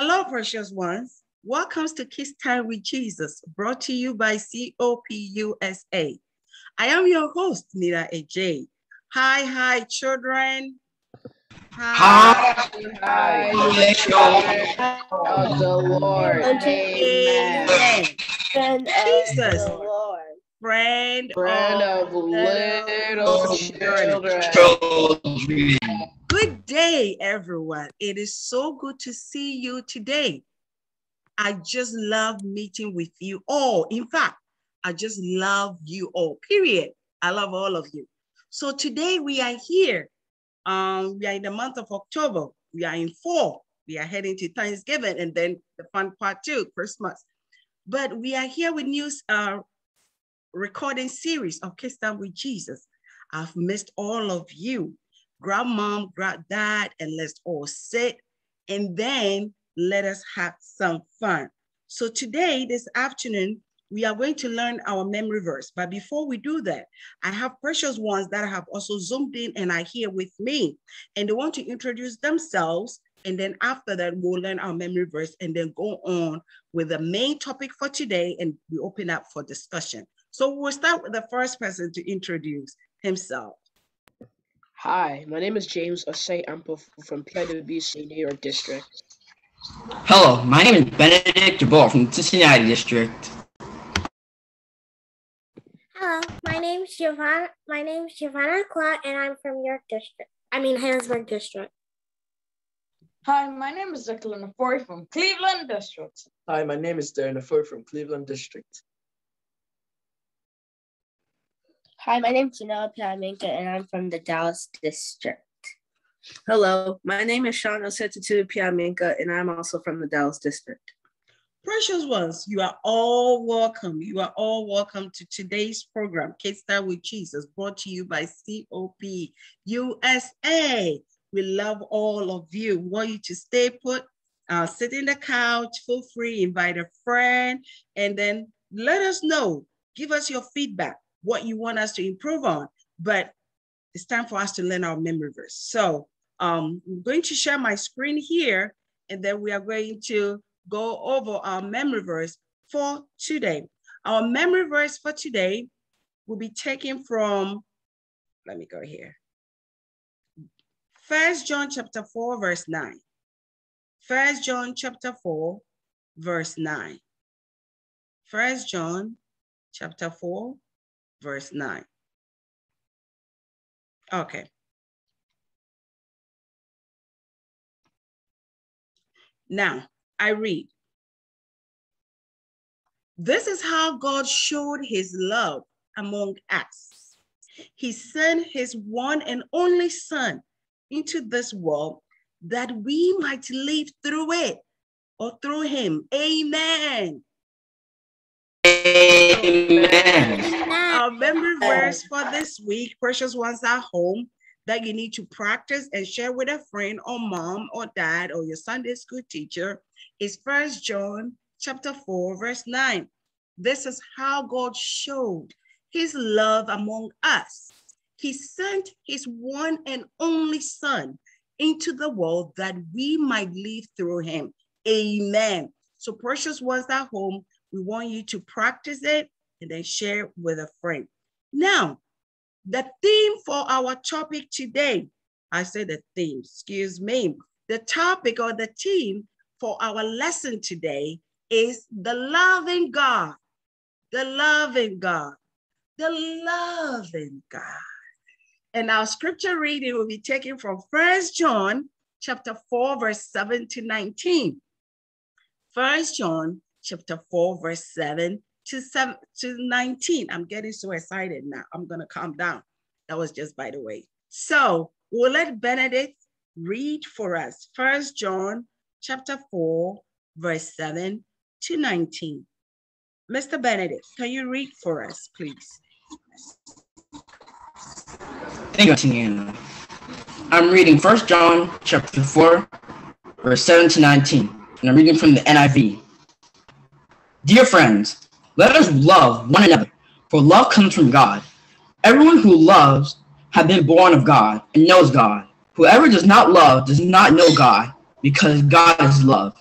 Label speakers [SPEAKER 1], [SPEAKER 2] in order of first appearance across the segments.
[SPEAKER 1] Hello, precious ones. Welcome to Kids Time with Jesus, brought to you by COPUSA. I am your host, Nina AJ. Hi, hi, children.
[SPEAKER 2] Hi.
[SPEAKER 3] Hi.
[SPEAKER 2] Of the Lord.
[SPEAKER 1] Amen.
[SPEAKER 4] Friend of
[SPEAKER 1] Jesus. Friend,
[SPEAKER 2] Friend
[SPEAKER 1] of
[SPEAKER 2] of little children.
[SPEAKER 3] Children.
[SPEAKER 1] Day, everyone. It is so good to see you today. I just love meeting with you all. In fact, I just love you all, period. I love all of you. So today we are here. Um, we are in the month of October. We are in fall. We are heading to Thanksgiving and then the fun part two, Christmas. But we are here with news uh, recording series of Kids Time with Jesus. I've missed all of you grandmom, granddad, and let's all sit and then let us have some fun. So today, this afternoon, we are going to learn our memory verse. But before we do that, I have precious ones that have also zoomed in and are here with me. And they want to introduce themselves. And then after that, we'll learn our memory verse and then go on with the main topic for today and we open up for discussion. So we'll start with the first person to introduce himself.
[SPEAKER 2] Hi, my name is James Osei Ampo from PIWC New York District.
[SPEAKER 3] Hello, my name is Benedict Jabor from the Cincinnati District.
[SPEAKER 4] Hello, my name is Giovanna. My name is Giovanna Clark, and I'm from York District. I mean Harrisburg District.
[SPEAKER 5] Hi, my name is Declan Nafori from Cleveland District.
[SPEAKER 6] Hi, my name is Darren Afoy from Cleveland District.
[SPEAKER 7] Hi, my name is Janelle Piaminka, and I'm from the Dallas District.
[SPEAKER 8] Hello, my name is Sean Osetutu Piaminka, and I'm also from the Dallas District.
[SPEAKER 1] Precious ones, you are all welcome. You are all welcome to today's program, Kids Start with Jesus, brought to you by COP USA. We love all of you. We want you to stay put, uh, sit in the couch, feel free, invite a friend, and then let us know. Give us your feedback, what you want us to improve on. But it's time for us to learn our memory verse. So um, I'm going to share my screen here, and then we are going to go over our memory verse for today. Our memory verse for today will be taken from, let me go here. First John chapter 4, verse 9. First John chapter 4, verse 9. First John chapter 4, verse 9. Okay. Now, I read. This is how God showed his love among us. He sent his one and only Son into this world that we might live through it or through him. Amen.
[SPEAKER 3] Amen.
[SPEAKER 1] Our memory verse for this week, precious ones at home, that you need to practice and share with a friend or mom or dad or your Sunday school teacher is First John chapter 4, verse 9. This is how God showed his love among us. He sent his one and only son into the world that we might live through him. Amen. So precious ones at home, we want you to practice it and then share it with a friend. Now, the theme for our topic today, I say the theme, excuse me. The topic or the theme for our lesson today is the loving God, the loving God, the loving God. And our scripture reading will be taken from First John chapter 4, verse 7 to 19. First John chapter 4, verse 7 to 7 to 19. I'm getting so excited now. I'm gonna calm down. That was just by the way. So we'll let Benedict read for us. First John chapter 4, verse 7 to 19. Mr. Benedict, can you read for us, please?
[SPEAKER 3] Thank you, Tina. I'm reading 1 John chapter 4, verse 7 to 19, and I'm reading from the NIV. Dear friends, let us love one another, for love comes from God. Everyone who loves has been born of God and knows God. Whoever does not love does not know God, because God is love.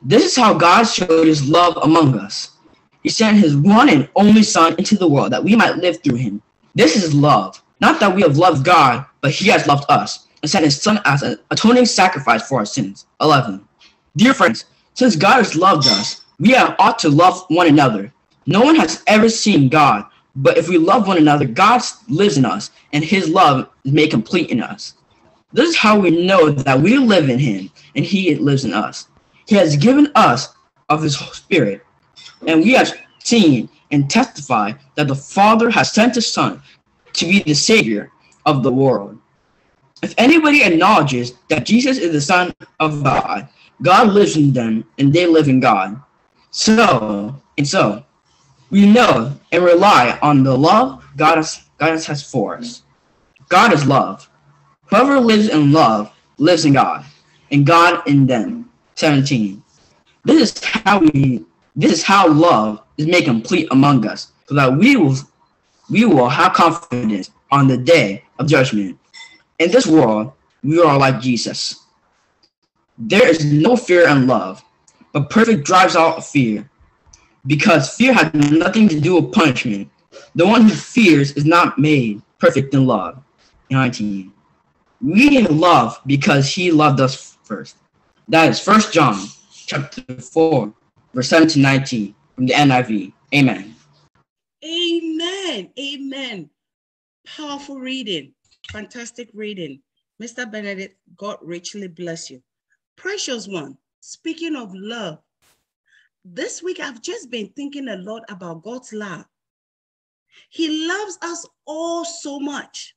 [SPEAKER 3] This is how God showed his love among us. He sent his one and only Son into the world that we might live through him. This is love. Not that we have loved God, but he has loved us and sent his Son as an atoning sacrifice for our sins. 11. Dear friends, since God has loved us, we ought to love one another. No one has ever seen God, but if we love one another, God lives in us, and his love is made complete in us. This is how we know that we live in him, and he lives in us. He has given us of his Spirit, and we have seen and testify that the Father has sent his Son to be the Savior of the world. If anybody acknowledges that Jesus is the Son of God, God lives in them, and they live in God. So, and so, we know and rely on the love God has, God has for us. God is love. Whoever lives in love lives in God, and God in them. 17. This is how we this is how love is made complete among us, so that we will we will have confidence on the day of judgment. In this world, we are like Jesus. There is no fear in love, but perfect drives out fear, because fear has nothing to do with punishment. The one who fears is not made perfect in love. 19. We love because he loved us first. That is First John chapter 4, verse 7 to 19 from the NIV. Amen.
[SPEAKER 1] Amen. Amen. Powerful reading. Fantastic reading. Mr. Benedict, God richly bless you. Precious one, speaking of love, this week I've just been thinking a lot about God's love. He loves us all so much.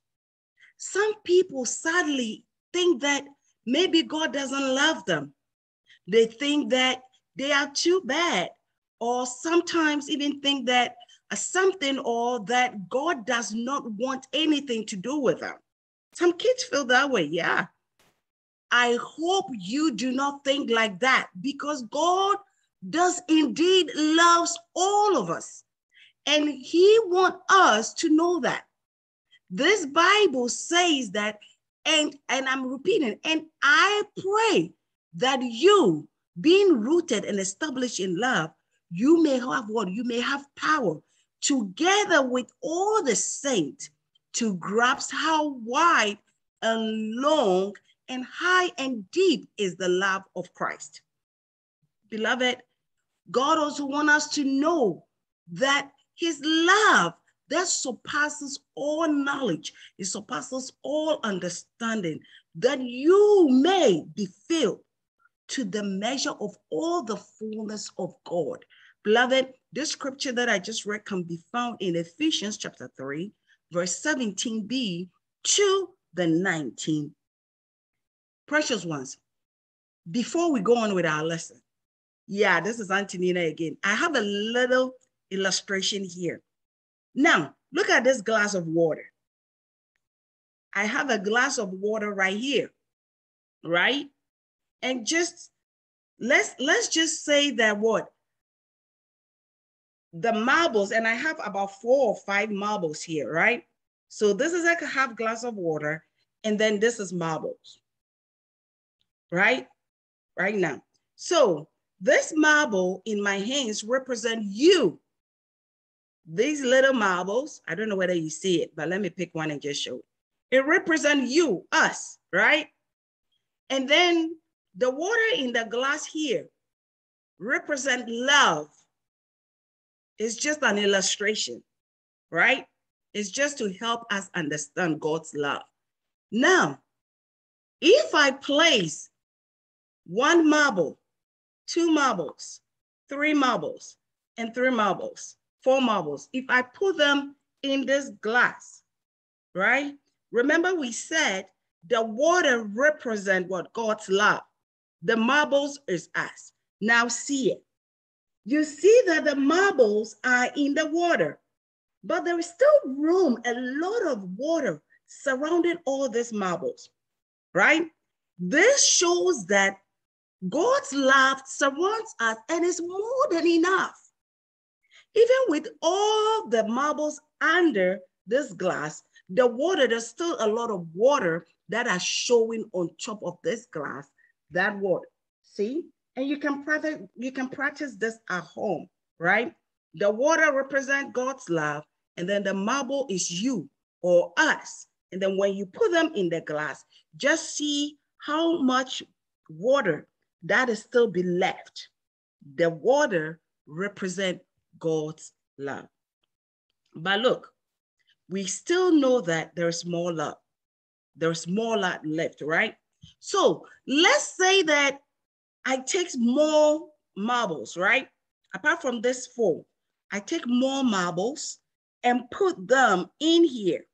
[SPEAKER 1] Some people sadly think that maybe God doesn't love them. They think that they are too bad, or sometimes even think that something or that God does not want anything to do with them. Some kids feel that way, yeah. I hope you do not think like that because God does indeed loves all of us. And he wants us to know that. This Bible says that, and, and I'm repeating, and I pray that you, being rooted and established in love, you may have what? You may have power together with all the saints to grasp how wide and long and high and deep is the love of Christ. Beloved, God also wants us to know that his love that surpasses all knowledge, it surpasses all understanding, that you may be filled to the measure of all the fullness of God. Beloved, this scripture that I just read can be found in Ephesians chapter 3, verse 17b to the 19. Precious ones, before we go on with our lesson, yeah, this is Auntie Nina again. I have a little illustration here. Now, look at this glass of water. I have a glass of water right here, right? And just let's let's just say that what the marbles, and I have about four or five marbles here, right? So this is like a half glass of water, and then this is marbles, right? Right now. So this marble in my hands represent you. These little marbles, I don't know whether you see it, but let me pick one and just show it. Represents you, us, right? And then the water in the glass here represent love. It's just an illustration, right? It's just to help us understand God's love. Now, if I place one marble two marbles, three marbles, and three marbles, four marbles. If I put them in this glass, right? Remember we said the water represent what God's love. The marbles is us. Now see it. You see that the marbles are in the water, but there is still room, a lot of water surrounding all these marbles, right? This shows that God's love surrounds us and is more than enough. Even with all the marbles under this glass, the water, there's still a lot of water that are showing on top of this glass, that water. See? And you can practice, you can practice this at home, right? The water represents God's love, and then the marble is you or us. And then when you put them in the glass, just see how much water that is still be left. The water represent God's love. But look, we still know that there's more love. There's more love left, right? So let's say that I take more marbles, right? Apart from this four, I take more marbles and put them in here.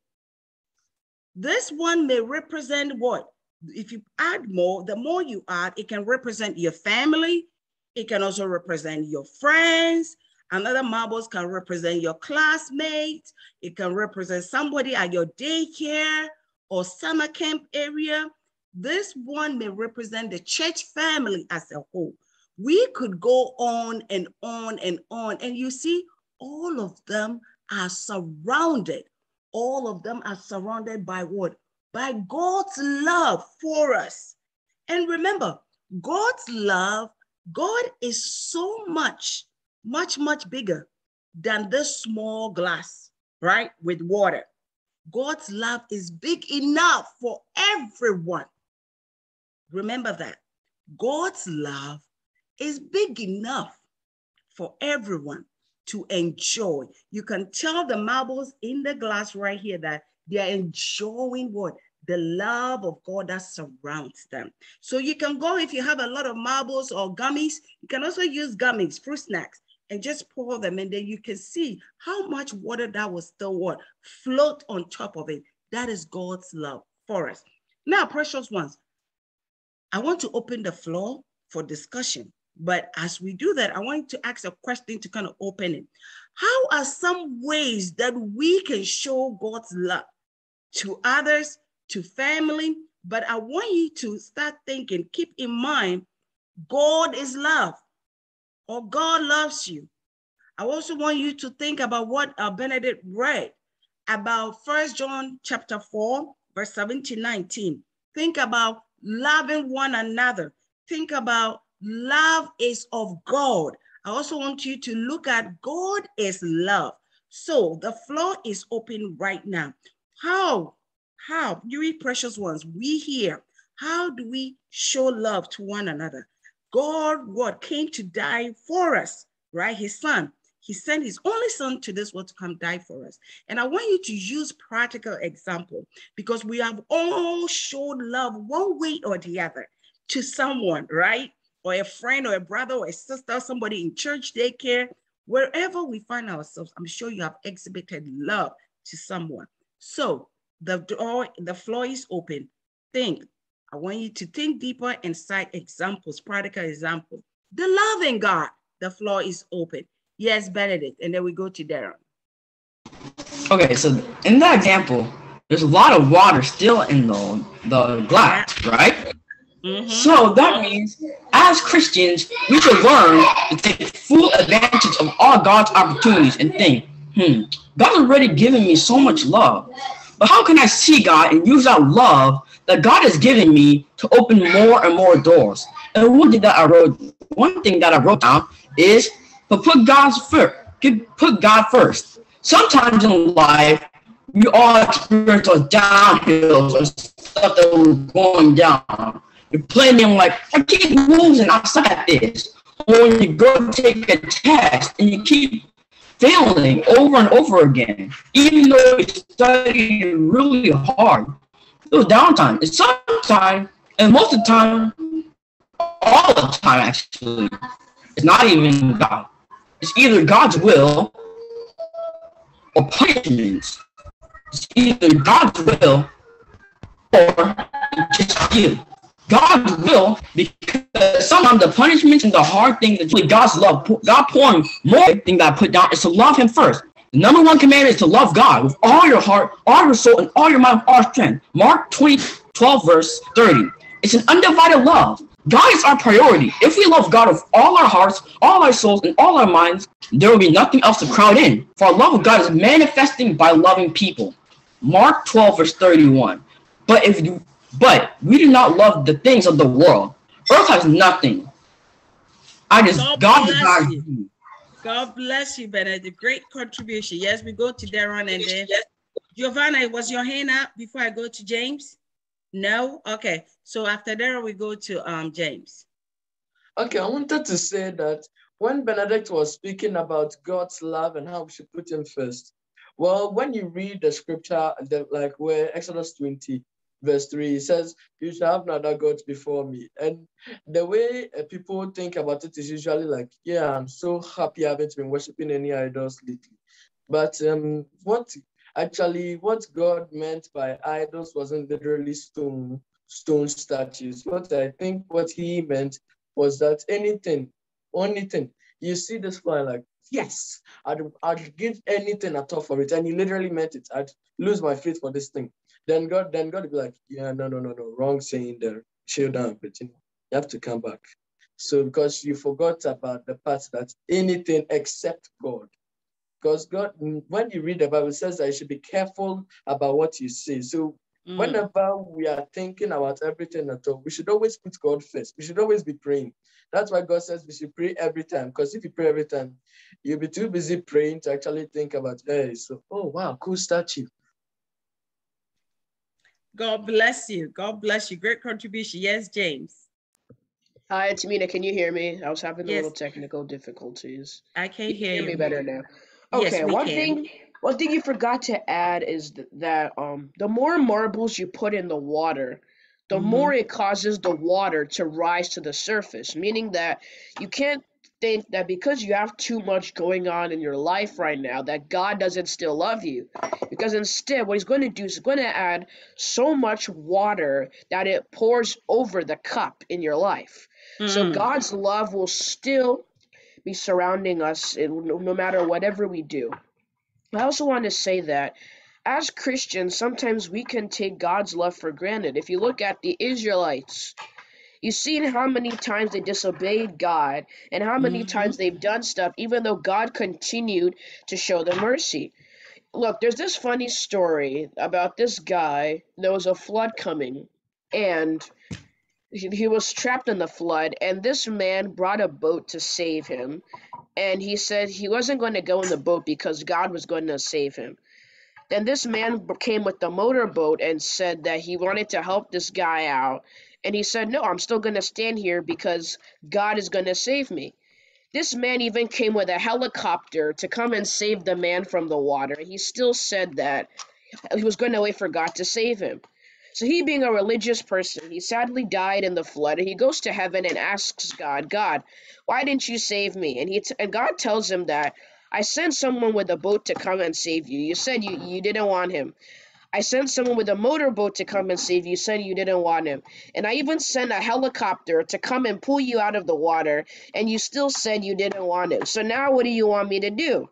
[SPEAKER 1] This one may represent what? If you add more, the more you add, it can represent your family. It can also represent your friends. Another marbles can represent your classmates. It can represent somebody at your daycare or summer camp area. This one may represent the church family as a whole. We could go on and on and on. And you see, all of them are surrounded. All of them are surrounded by what? By God's love for us. And remember, God's love, God is so much, much, much bigger than this small glass, right? With water. God's love is big enough for everyone. Remember that. God's love is big enough for everyone to enjoy. You can tell the marbles in the glass right here that they are enjoying what? The love of God that surrounds them. So you can go, if you have a lot of marbles or gummies, you can also use gummies, fruit snacks, and just pour them. And then you can see how much water that will still what? Float on top of it. That is God's love for us. Now, precious ones, I want to open the floor for discussion. But as we do that, I want to ask a question to kind of open it. How are some ways that we can show God's love to others, to family? But I want you to start thinking, keep in mind, God is love or God loves you. I also want you to think about what uh, Benedict read about First John chapter 4, verse 17, 19. Think about loving one another. Think about Love is of God. I also want you to look at God is love. So the floor is open right now. How, how, you precious ones, we here, how do we show love to one another? God, what came to die for us, right? His son. He sent his only son to this world to come die for us. And I want you to use practical example because we have all showed love one way or the other to someone, right? Or a friend or a brother or a sister, somebody in church, daycare, wherever we find ourselves, I'm sure you have exhibited love to someone. So the door, the floor is open. Think. I want you to think deeper and cite examples, practical examples. The loving God, the floor is open. Yes, Benedict. And then we go to Darren.
[SPEAKER 3] Okay, so in that example, there's a lot of water still in the, the glass, right? Mm-hmm. So that means, as Christians, we should learn to take full advantage of all God's opportunities and think, hmm, God's already given me so much love. But how can I see God and use that love that God has given me to open more and more doors? And one thing that I wrote, one thing that I wrote down is to put God's first. Put God first. Sometimes in life, we all experience those downhills or stuff that we're going down. You're playing them like, I keep losing, I suck at this. Or when you go take a test and you keep failing over and over again, even though you study really hard. It was downtime. It's sometimes, and most of the time, all the time actually, it's not even God. It's either God's will or punishments. It's either God's will or just you. God's will because sometimes the punishments and the hard things that God's love, God pouring more thing that I put down is to love Him first. The number one commandment is to love God with all your heart, all your soul, and all your mind, all strength. Mark 20, 12, verse 30. It's an undivided love. God is our priority. If we love God with all our hearts, all our souls, and all our minds, there will be nothing else to crowd in. For our love of God is manifesting by loving people. Mark 12, verse 31. But if you but we do not love the things of the world. Earth has nothing. I just
[SPEAKER 1] God
[SPEAKER 3] God
[SPEAKER 1] bless
[SPEAKER 3] desired
[SPEAKER 1] you. God bless you, Benedict. Great contribution. Yes, we go to Darren and then Giovanna, was your hand up before I go to James? No? Okay. So after Darren, we go to um James.
[SPEAKER 6] Okay, I wanted to say that when Benedict was speaking about God's love and how we should put him first, well, when you read the scripture, the, like where Exodus 20, verse 3, it says, You shall have no other gods before me. And the way uh, people think about it is usually like, Yeah, I'm so happy I haven't been worshiping any idols lately. But um, what actually what God meant by idols wasn't literally stone stone statues. What I think what he meant was that anything, anything, you see this fly like, yes, I'd, I'd give anything at all for it. And he literally meant it. I'd lose my faith for this thing. Then God, then God would be like, yeah, no, no, no, no, wrong saying there. Chill down, but you know, you have to come back. So because you forgot about the part that anything except God. Because God, when you read the Bible, it says that you should be careful about what you say. So
[SPEAKER 1] Mm.
[SPEAKER 6] whenever we are thinking about everything at all, we should always put God first. We should always be praying. That's why God says we should pray every time. Because if you pray every time, you'll be too busy praying to actually think about, hey, so, oh, wow, cool statue.
[SPEAKER 1] God bless you. God bless you. Great contribution. Yes, James.
[SPEAKER 2] Hi, it's Mina. Can you hear me? I was having a little technical difficulties.
[SPEAKER 1] I can't
[SPEAKER 2] You can
[SPEAKER 1] hear
[SPEAKER 2] hear me
[SPEAKER 1] you.
[SPEAKER 2] better now.
[SPEAKER 1] Yes,
[SPEAKER 2] Okay,
[SPEAKER 1] we
[SPEAKER 2] one
[SPEAKER 1] can.
[SPEAKER 2] thing one thing you forgot to add is th- that um the more marbles you put in the water, the
[SPEAKER 1] Mhm.
[SPEAKER 2] more it causes the water to rise to the surface, meaning that you can't think that because you have too much going on in your life right now that God doesn't still love you. Because instead what he's going to do is going to add so much water that it pours over the cup in your life. So
[SPEAKER 1] Mm.
[SPEAKER 2] God's love will still be surrounding us in, no matter whatever we do. I also want to say that as Christians, sometimes we can take God's love for granted. If you look at the Israelites, you've seen how many times they disobeyed God and how many
[SPEAKER 1] Mhm.
[SPEAKER 2] times they've done stuff, even though God continued to show them mercy. Look, there's this funny story about this guy. There was a flood coming, and he, he was trapped in the flood, and this man brought a boat to save him. And he said he wasn't going to go in the boat because God was going to save him. Then this man came with the motorboat and said that he wanted to help this guy out. And he said, No, I'm still going to stand here because God is going to save me. This man even came with a helicopter to come and save the man from the water. He still said that he was going to wait for God to save him. So he, being a religious person, he sadly died in the flood. And he goes to heaven and asks God, God, why didn't you save me? And he t- and God tells him that I sent someone with a boat to come and save you. You said you, you didn't want him. I sent someone with a motorboat to come and save you. Said you didn't want him. And I even sent a helicopter to come and pull you out of the water, and you still said you didn't want him. So now what do you want me to do?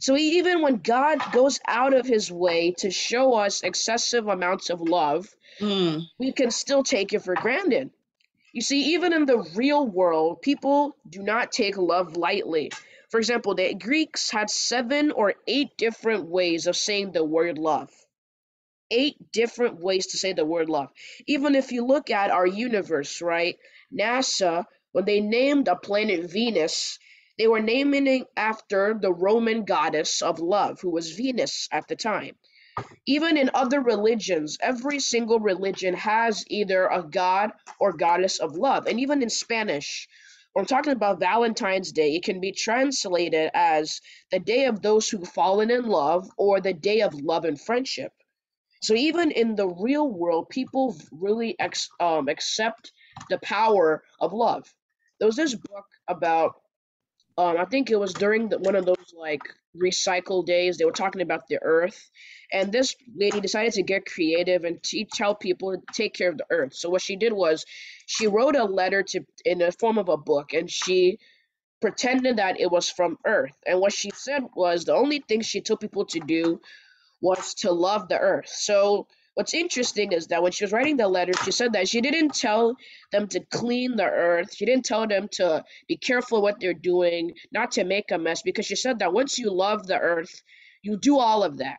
[SPEAKER 2] So even when God goes out of his way to show us excessive amounts of love,
[SPEAKER 1] Mm.
[SPEAKER 2] we can still take it for granted. You see, even in the real world, people do not take love lightly. For example, the Greeks had seven or eight different ways of saying the word love. Eight different ways to say the word love. Even if you look at our universe, right? NASA, when they named a planet Venus, they were naming it after the Roman goddess of love, who was Venus at the time. Even in other religions, every single religion has either a god or goddess of love. And even in Spanish, when talking about Valentine's Day, it can be translated as the day of those who've fallen in love or the day of love and friendship. So even in the real world, people really ex- um, accept the power of love. There was this book about um, I think it was during the, one of those like recycle days. They were talking about the earth, and this lady decided to get creative and te- tell people to take care of the earth. So what she did was, she wrote a letter to in the form of a book, and she pretended that it was from Earth. And what she said was the only thing she told people to do was to love the earth. So what's interesting is that when she was writing the letter, she said that she didn't tell them to clean the earth. She didn't tell them to be careful what they're doing, not to make a mess, because she said that once you love the earth, you do all of that.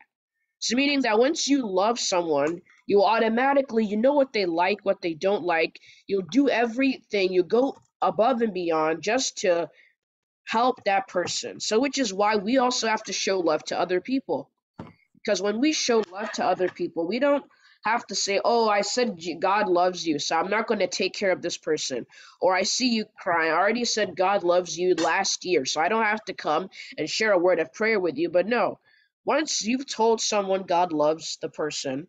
[SPEAKER 2] So meaning that once you love someone, you automatically you know what they like, what they don't like. You'll do everything. You go above and beyond just to help that person. So, which is why we also have to show love to other people. Because when we show love to other people, we don't have to say, Oh, I said God loves you, so I'm not going to take care of this person. Or I see you crying. I already said God loves you last year, so I don't have to come and share a word of prayer with you. But no, once you've told someone God loves the person,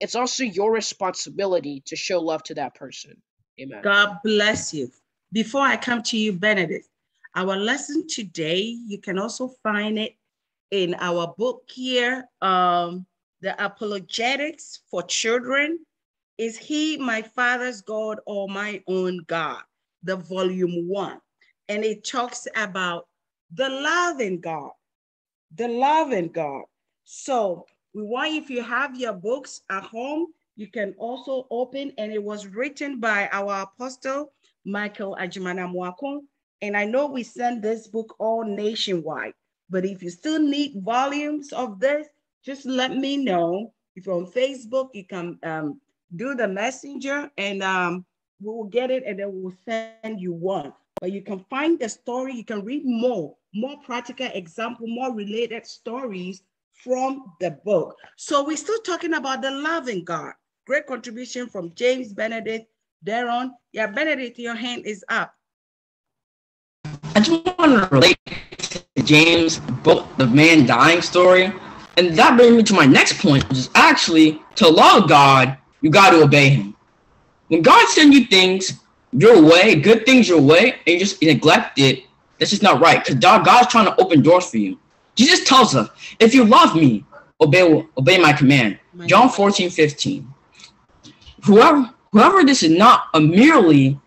[SPEAKER 2] it's also your responsibility to show love to that person. Amen.
[SPEAKER 1] God bless you. Before I come to you, Benedict, our lesson today, you can also find it in our book here, um, The Apologetics for Children. Is He my Father's God or my own God? The volume one. And it talks about the loving God, the loving God. So we want, if you have your books at home, you can also open, and it was written by our apostle, Michael Ajimana Mwakon. And I know we send this book all nationwide, but if you still need volumes of this, just let me know. If you're on Facebook, you can um, do the messenger and um, we will get it and then we'll send you one. But you can find the story, you can read more, more practical example, more related stories from the book. So we're still talking about the loving God. Great contribution from James Benedict, Darren. Yeah, Benedict, your hand is up.
[SPEAKER 3] I just want to relate James' book, The Man Dying Story. And that brings me to my next point, which is actually to love God, you got to obey Him. When God sends you things your way, good things your way, and you just neglect it, that's just not right. Because God, God's trying to open doors for you. Jesus tells us, if you love me, obey obey my command. John 14, 15. Whoever whoever this is not a merely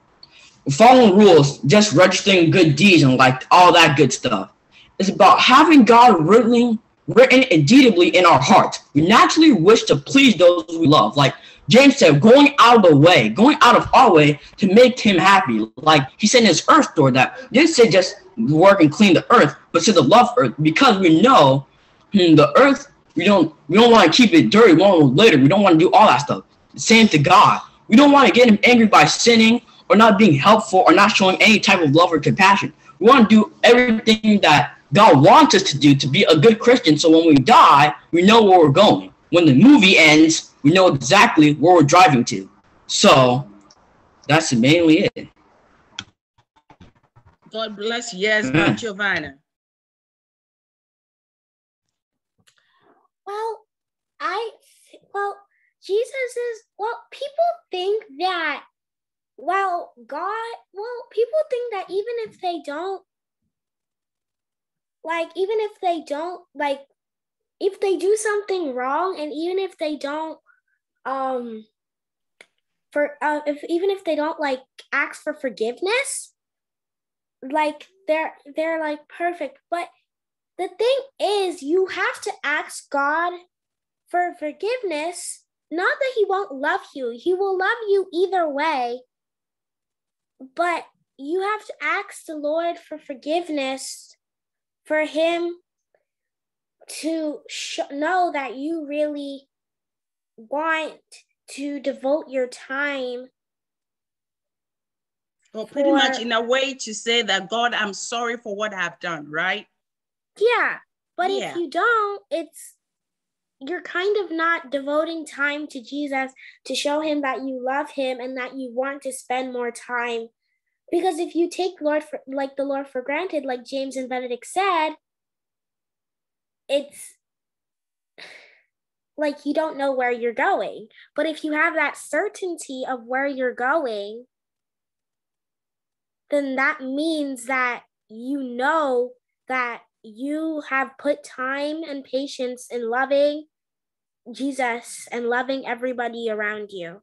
[SPEAKER 3] following rules, just registering good deeds and like all that good stuff. It's about having God written written indelibly in our hearts. We naturally wish to please those we love. Like James said, going out of the way, going out of our way to make him happy. Like he said in his earth store that didn't say just work and clean the earth, but to the love earth because we know hmm, the earth we don't we don't want to keep it dirty. We want later. We don't want to do all that stuff. Same to God. We don't want to get him angry by sinning or not being helpful or not showing any type of love or compassion. We want to do everything that God wants us to do to be a good Christian. So when we die, we know where we're going. When the movie ends, we know exactly where we're driving to. So that's mainly it.
[SPEAKER 1] God bless you. Yes, mm. Giovanna.
[SPEAKER 4] Well, I well, Jesus is well, people think that well, God, well, people think that even if they don't like even if they don't like if they do something wrong and even if they don't um for uh, if even if they don't like ask for forgiveness like they're they're like perfect. But the thing is you have to ask god for forgiveness. Not that he won't love you. He will love you either way. But you have to ask the lord for forgiveness for him to sh- know that you really want to devote your time
[SPEAKER 1] well, pretty for, much in a way to say that God, I'm sorry for what I've done, right?
[SPEAKER 4] Yeah. But yeah. if you don't, it's you're kind of not devoting time to Jesus to show him that you love him and that you want to spend more time. Because if you take Lord for like the Lord for granted, like James and Benedict said, it's like you don't know where you're going. But if you have that certainty of where you're going, then that means that you know that you have put time and patience in loving Jesus and loving everybody around you.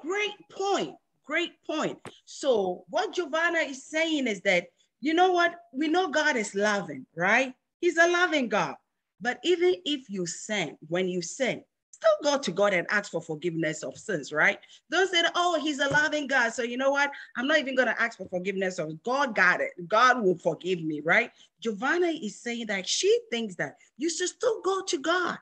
[SPEAKER 1] Great point. Great point. So, what Giovanna is saying is that, you know what? We know God is loving, right? He's a loving God. But even if you sin, when you sin, still go to God and ask for forgiveness of sins, right? Don't say, oh, he's a loving God. So you know what? I'm not even going to ask for forgiveness of God got it. God will forgive me, right? Giovanna is saying that she thinks that you should still go to God.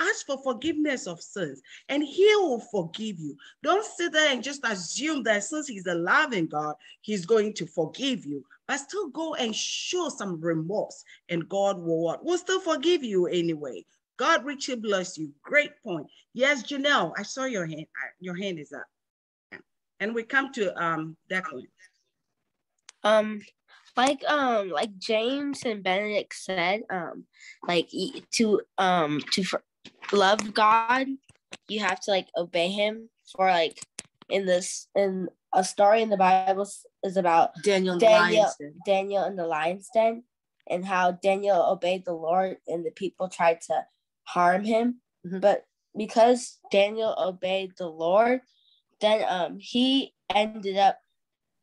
[SPEAKER 1] Ask for forgiveness of sins and he will forgive you. Don't sit there and just assume that since he's a loving God, he's going to forgive you, but still go and show some remorse and God will what? Will still forgive you anyway. God richly bless you. Great point. Yes, Janelle, I saw your hand. Uh, your hand is up. And we come to um Declan.
[SPEAKER 7] Um, like um, like James and Benedict said, um, like to um to love God, you have to like obey Him. For like in this in a story in the Bible is about
[SPEAKER 8] Daniel
[SPEAKER 7] Daniel Daniel in the lion's den, and how Daniel obeyed the Lord, and the people tried to harm him. Mm-hmm. But because Daniel obeyed the Lord, then um, he ended up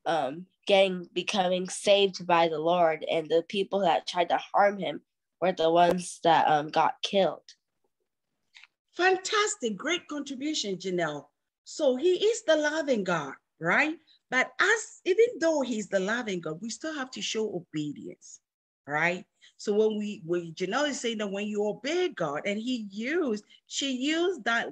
[SPEAKER 7] um, getting becoming saved by the Lord, and the people that tried to harm him were the ones that um, got killed.
[SPEAKER 1] Fantastic, great contribution, Janelle. So he is the loving God, right? But as even though he's the loving God, we still have to show obedience, right? So when we, when Janelle is saying that when you obey God, and he used, she used that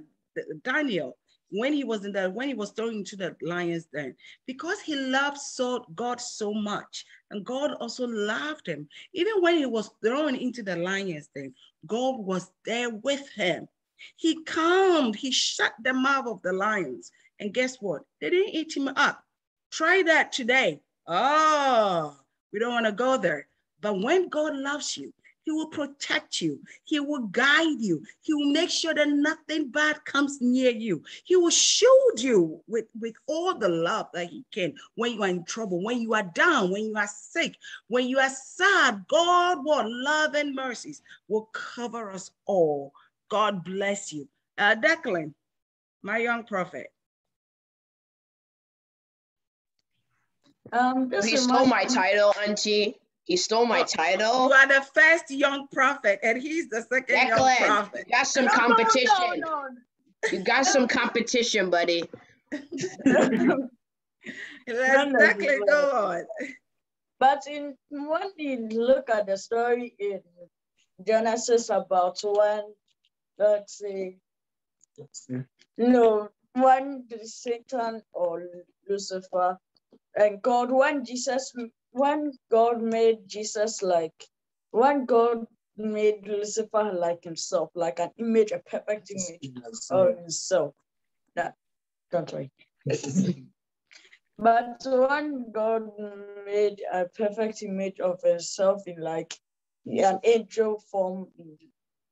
[SPEAKER 1] Daniel when he was in the when he was thrown into the lion's den because he loved so God so much and God also loved him even when he was thrown into the lion's den God was there with him he calmed he shut the mouth of the lions and guess what they didn't eat him up try that today oh we don't want to go there but when God loves you, he will protect you. He will guide you. He will make sure that nothing bad comes near you. He will shield you with, with all the love that he can when you are in trouble, when you are down, when you are sick, when you are sad. God, what love and mercies will cover us all. God bless you. Uh, Declan, my young prophet.
[SPEAKER 2] Um, he stole my title, Auntie. He stole my title.
[SPEAKER 1] You are the first young prophet, and he's the second Declan, young prophet.
[SPEAKER 2] You got some competition. No, no, no, you got some competition, buddy.
[SPEAKER 1] Let's Declan, go on.
[SPEAKER 5] But in when you look at the story in Genesis about when, let's see, no, when Satan or Lucifer and God, when Jesus when God made Jesus like, when God made Lucifer like himself, like an image, a perfect image of himself. That, don't worry. but when God made a perfect image of himself in like an angel form,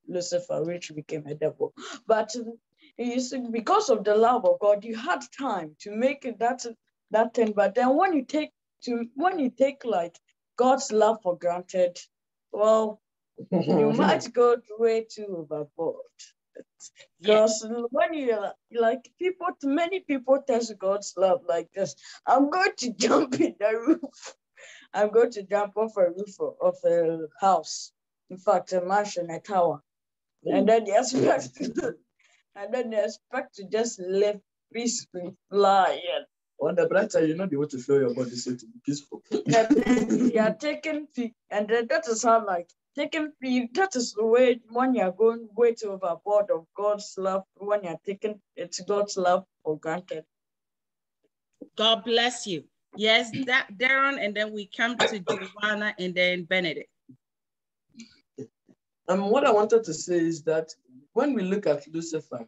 [SPEAKER 5] Lucifer, which became a devil. But um, you see, because of the love of God, you had time to make that that thing. But then when you take to when you take like God's love for granted, well, you might go way too overboard. Because yes. when you like people, many people test God's love like this. I'm going to jump in the roof. I'm going to jump off a roof of a house. In fact, a mansion, a tower. And then they expect, and then they expect to just live peacefully, fly, and
[SPEAKER 6] on the bright side, you know they want to feel your body so to be peaceful.
[SPEAKER 5] you are taking and then that is how like taking that is the way when you're going way too overboard of God's love, when you're taking it's God's love for granted.
[SPEAKER 1] God bless you. Yes, that Darren, and then we come to Giovanna and then Benedict.
[SPEAKER 6] Um, what I wanted to say is that when we look at Lucifer,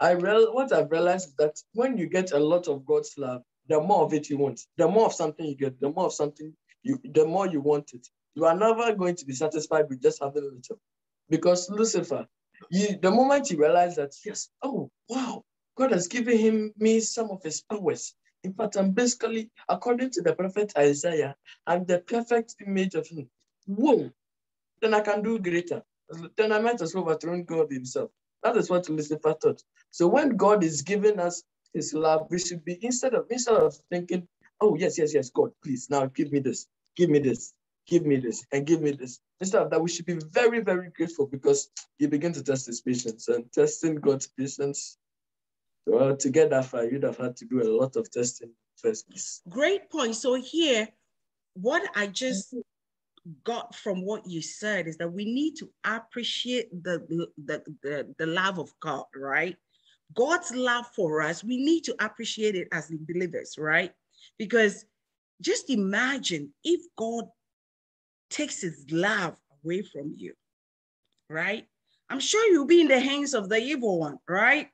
[SPEAKER 6] I real what I've realized is that when you get a lot of God's love, the more of it you want, the more of something you get, the more of something you, the more you want it. You are never going to be satisfied with just having a little, because Lucifer, you, the moment you realize that yes, oh wow, God has given him me some of His powers. In fact, I'm basically, according to the prophet Isaiah, I'm the perfect image of Him. Whoa, then I can do greater. Then I might as well overthrow God Himself. That is what Lucifer thought. So when God is giving us his love, we should be instead of instead of thinking, oh yes, yes, yes, God, please now give me this, give me this, give me this, and give me this. Instead of that, we should be very, very grateful because you begin to test his patience and testing God's patience. Well, to get that far, you'd have had to do a lot of testing first.
[SPEAKER 1] Great point. So here, what I just got from what you said is that we need to appreciate the, the, the, the love of God, right? God's love for us, we need to appreciate it as believers, right? Because just imagine if God takes his love away from you, right? I'm sure you'll be in the hands of the evil one, right?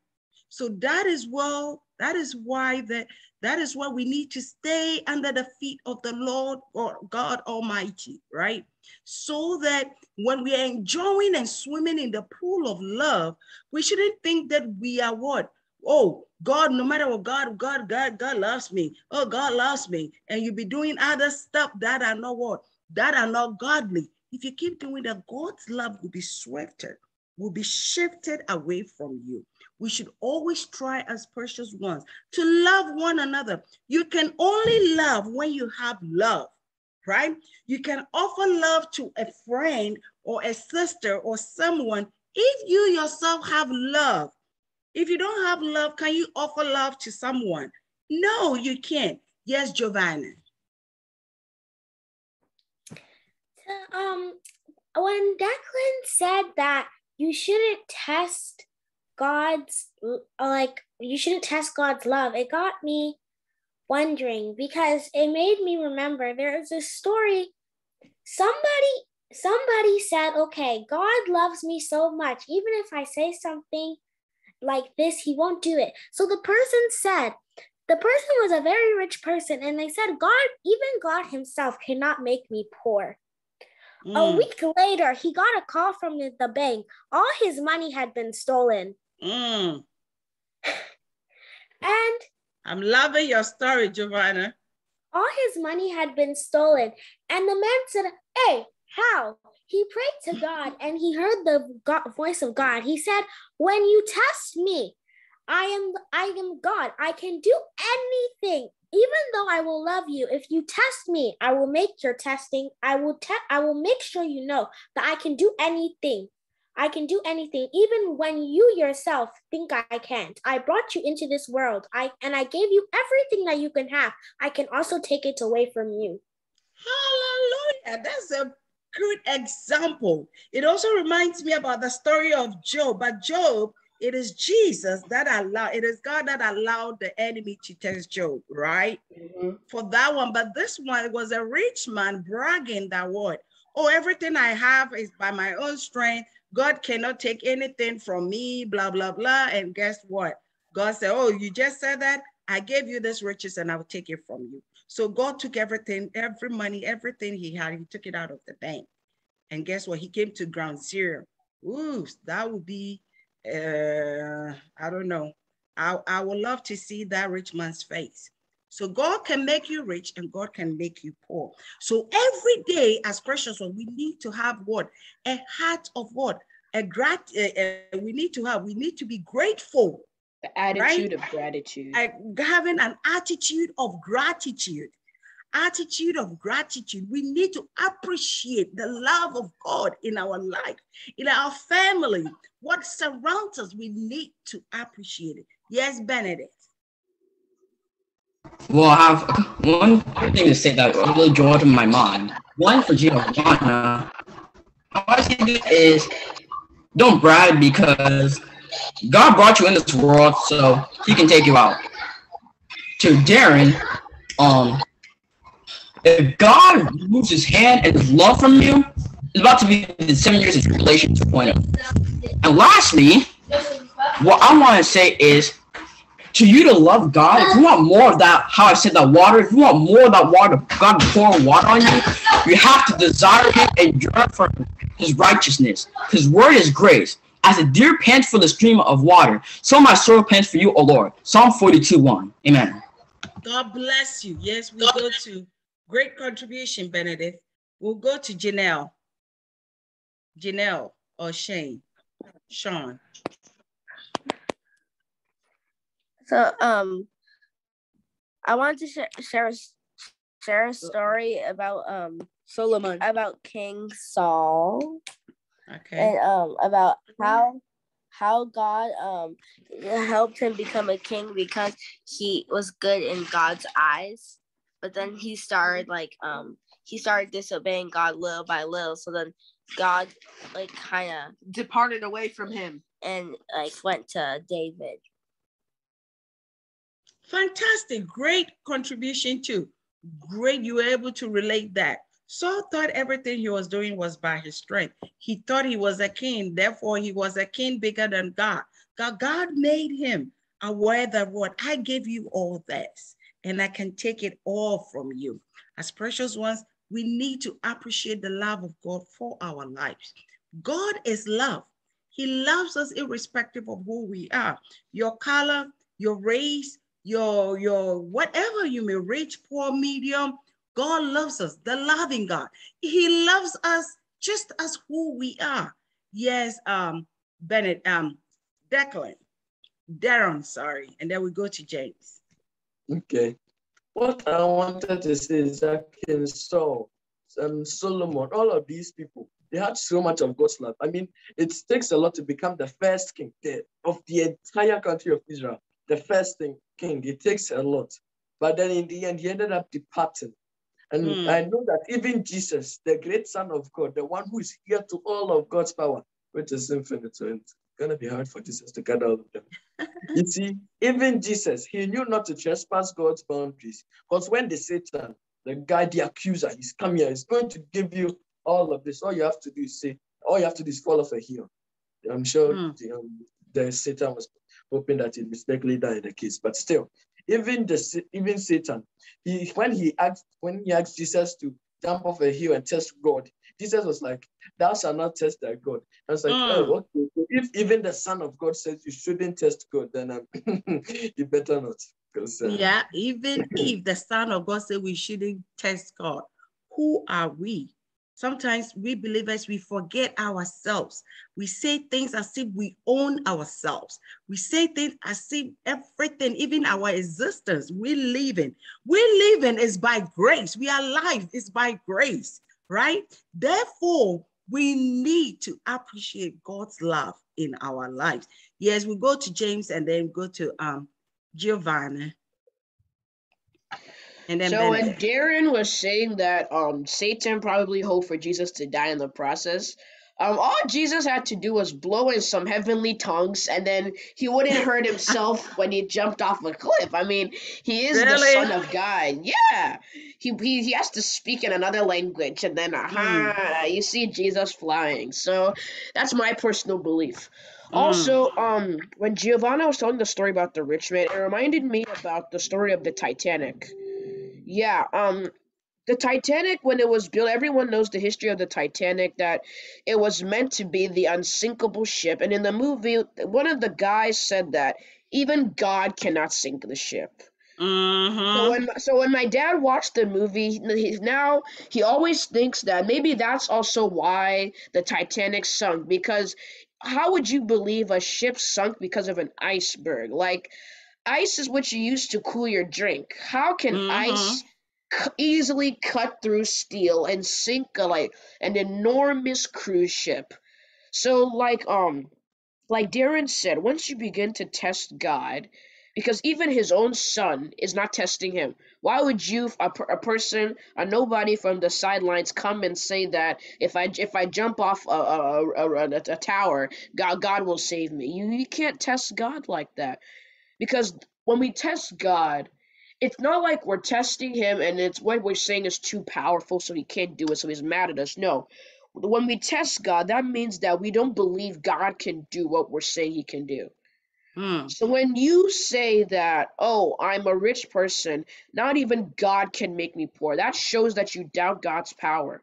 [SPEAKER 1] So that is well, that is why that that is why we need to stay under the feet of the Lord or God Almighty, right? So that when we are enjoying and swimming in the pool of love, we shouldn't think that we are what? Oh, God, no matter what, God, God, God, God loves me. Oh, God loves me. And you be doing other stuff that are not what? That are not godly. If you keep doing that, God's love will be swept, will be shifted away from you we should always try as precious ones to love one another. You can only love when you have love, right? You can offer love to a friend or a sister or someone if you yourself have love. If you don't have love, can you offer love to someone? No, you can't. Yes, Giovanna.
[SPEAKER 4] Um, when Declan said that you shouldn't test God's like you shouldn't test God's love. It got me wondering because it made me remember there is a story somebody somebody said, "Okay, God loves me so much even if I say something like this, he won't do it." So the person said, the person was a very rich person and they said, "God, even God himself cannot make me poor." Mm. A week later, he got a call from the bank. All his money had been stolen. Mm. And
[SPEAKER 1] I'm loving your story, Giovanna.
[SPEAKER 4] All his money had been stolen. And the man said, Hey, how? He prayed to God and he heard the God, voice of God. He said, When you test me, I am I am God. I can do anything. Even though I will love you, if you test me, I will make your testing. I will te- I will make sure you know that I can do anything. I can do anything, even when you yourself think I can't. I brought you into this world. I and I gave you everything that you can have. I can also take it away from you.
[SPEAKER 1] Hallelujah. That's a good example. It also reminds me about the story of Job. But Job, it is Jesus that allowed, it is God that allowed the enemy to test Job, right? Mm-hmm. For that one. But this one was a rich man bragging that what? Oh, everything I have is by my own strength. God cannot take anything from me, blah, blah, blah. And guess what? God said, Oh, you just said that? I gave you this riches and I will take it from you. So God took everything, every money, everything he had, he took it out of the bank. And guess what? He came to ground zero. Ooh, that would be, uh, I don't know. I, I would love to see that rich man's face. So God can make you rich and God can make you poor. So every day as precious one, we need to have what? A heart of what? A grat uh, uh, we need to have, we need to be grateful.
[SPEAKER 2] The attitude right? of gratitude.
[SPEAKER 1] Having an attitude of gratitude. Attitude of gratitude. We need to appreciate the love of God in our life, in our family, what surrounds us. We need to appreciate it. Yes, Benedict.
[SPEAKER 3] Well, I have one thing to say that really drew to my mind. One for Giovanna. How I this is don't brag because God brought you in this world so he can take you out. To Darren, um, if God removes his hand and his love from you, it's about to be the seven years of tribulation 2.0. And lastly, what I want to say is to you to love God, if you want more of that, how I said that water, if you want more of that water, God pour water on you, you have to desire Him and yearn for His righteousness. His word is grace. As a deer pants for the stream of water, so my soul pants for you, O Lord. Psalm 42 1. Amen.
[SPEAKER 1] God bless you. Yes, we go to great contribution, Benedict. We'll go to Janelle. Janelle or Shane. Sean.
[SPEAKER 7] So um, I wanted to sh- share a, share a story about um
[SPEAKER 8] Solomon
[SPEAKER 7] about King Saul.
[SPEAKER 1] Okay.
[SPEAKER 7] And um about how how God um helped him become a king because he was good in God's eyes. but then he started like um he started disobeying God little by little. So then God like kind of
[SPEAKER 8] Departed away from him.
[SPEAKER 7] and like went to David.
[SPEAKER 1] Fantastic. Great contribution too. Great. You were able to relate that. Saul thought everything he was doing was by his strength. He thought he was a king. Therefore, he was a king bigger than God. God, God made him aware that what I gave you all this, and I can take it all from you. As precious ones, we need to appreciate the love of God for our lives. God is love. He loves us irrespective of who we are. Your color, your race, your your whatever you may reach, poor, medium. God loves us, the loving God. He loves us just as who we are. Yes, um, Bennett, um, Declan, Darren, sorry, and then we go to James.
[SPEAKER 6] Okay. What I wanted to say is that King Saul, um, Solomon, all of these people, they had so much of God's love. I mean, it takes a lot to become the first king of the entire country of Israel. The first thing, king, it takes a lot. But then in the end, he ended up departing. And
[SPEAKER 1] Mm.
[SPEAKER 6] I know that even Jesus, the great Son of God, the one who is here to all of God's power, which is infinite, so it's gonna be hard for Jesus to gather all of them. you see, even Jesus, he knew not to trespass God's boundaries. Because when the Satan, the guy, the accuser, he's come here, he's going to give you all of this. All you have to do is say, all you have to do is fall off a hill. I'm sure
[SPEAKER 1] Hmm.
[SPEAKER 6] the, um, the Satan was hoping that it mistakenly died in the case, but still, even the even Satan, he when he asked when he asked Jesus to jump off a hill and test God, Jesus was like, "Thou shalt not test thy God." I was like,
[SPEAKER 1] Mm.
[SPEAKER 6] "Oh, okay. So if even the Son of God says you shouldn't test God, then um, you better not." Uh,
[SPEAKER 1] Yeah, even if the Son of God said we shouldn't test God, who are we? Sometimes we believers, we forget ourselves. We say things as if we own ourselves. We say things as if everything, even our existence, we live in. We live in is by grace. We are alive is by grace, right? Therefore, we need to appreciate God's love in our lives. Yes, we go to James and then go to um Giovanni. And then
[SPEAKER 2] So when
[SPEAKER 1] Bennett.
[SPEAKER 2] Darren was saying that um Satan probably hoped for Jesus to die in the process, um all Jesus had to do was blow in some heavenly tongues and then he wouldn't hurt himself when he jumped off a cliff. I mean, he is the son of God. Yeah. He he, he has to speak in another language and then aha, you see Jesus flying. So that's my personal belief.
[SPEAKER 1] Mm.
[SPEAKER 2] Also, um, when Giovanna was telling the story about the rich man, it reminded me about the story of the Titanic. Yeah, um, the Titanic, when it was built, everyone knows the history of the Titanic, that it was meant to be the unsinkable ship. And in the movie, one of the guys said that even God cannot sink the ship. So
[SPEAKER 1] Mhm.
[SPEAKER 2] when so when my dad watched the movie, he, now he always thinks that maybe that's also why the Titanic sunk because how would you believe a ship sunk because of an iceberg? Like ice is what you use to cool your drink. How can
[SPEAKER 1] Mhm.
[SPEAKER 2] ice c- easily cut through steel and sink a, like an enormous cruise ship? So like um like Darren said, once you begin to test God, because even his own son is not testing him. Why would you, a, a person, a nobody from the sidelines, come and say that if I if I jump off a, a, a, a, a tower, God God will save me? You you can't test God like that, because when we test God, it's not like we're testing him and it's what we're saying is too powerful, so he can't do it, so he's mad at us. No, when we test God, that means that we don't believe God can do what we're saying he can do.
[SPEAKER 1] Mm.
[SPEAKER 2] So when you say that, oh, I'm a rich person, not even God can make me poor, that shows that you doubt God's power.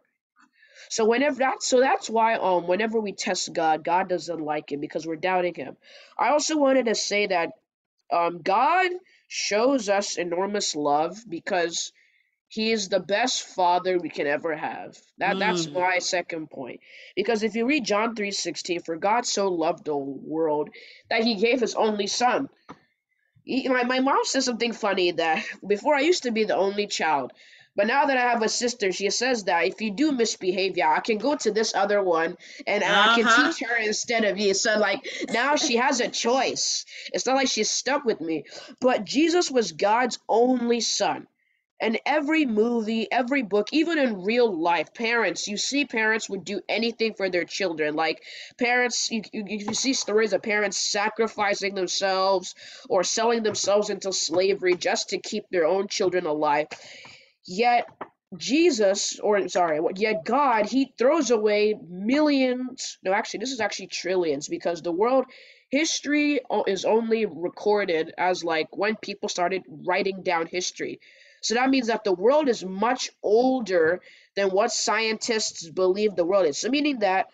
[SPEAKER 2] So whenever that so that's why um whenever we test God, God doesn't like it because we're doubting him. I also wanted to say that um God shows us enormous love because he is the best father we can ever have. That that's
[SPEAKER 1] Mm.
[SPEAKER 2] my second point. Because if you read John 3:16, for God so loved the world that he gave his only son. He- my, my mom says something funny that before I used to be the only child. But now that I have a sister, she says that if you do misbehave, yeah, I can go to this other one and, and I can
[SPEAKER 1] Uh-huh.
[SPEAKER 2] teach her instead of you. So like now she has a choice. It's not like she's stuck with me. But Jesus was God's only son. And every movie, every book, even in real life, parents, you see parents would do anything for their children. Like parents, you, you, you see stories of parents sacrificing themselves or selling themselves into slavery just to keep their own children alive. Yet Jesus, or sorry, what yet God, He throws away millions. No, actually, this is actually trillions because the world history is only recorded as like when people started writing down history. So that means that the world is much older than what scientists believe the world is. So meaning that,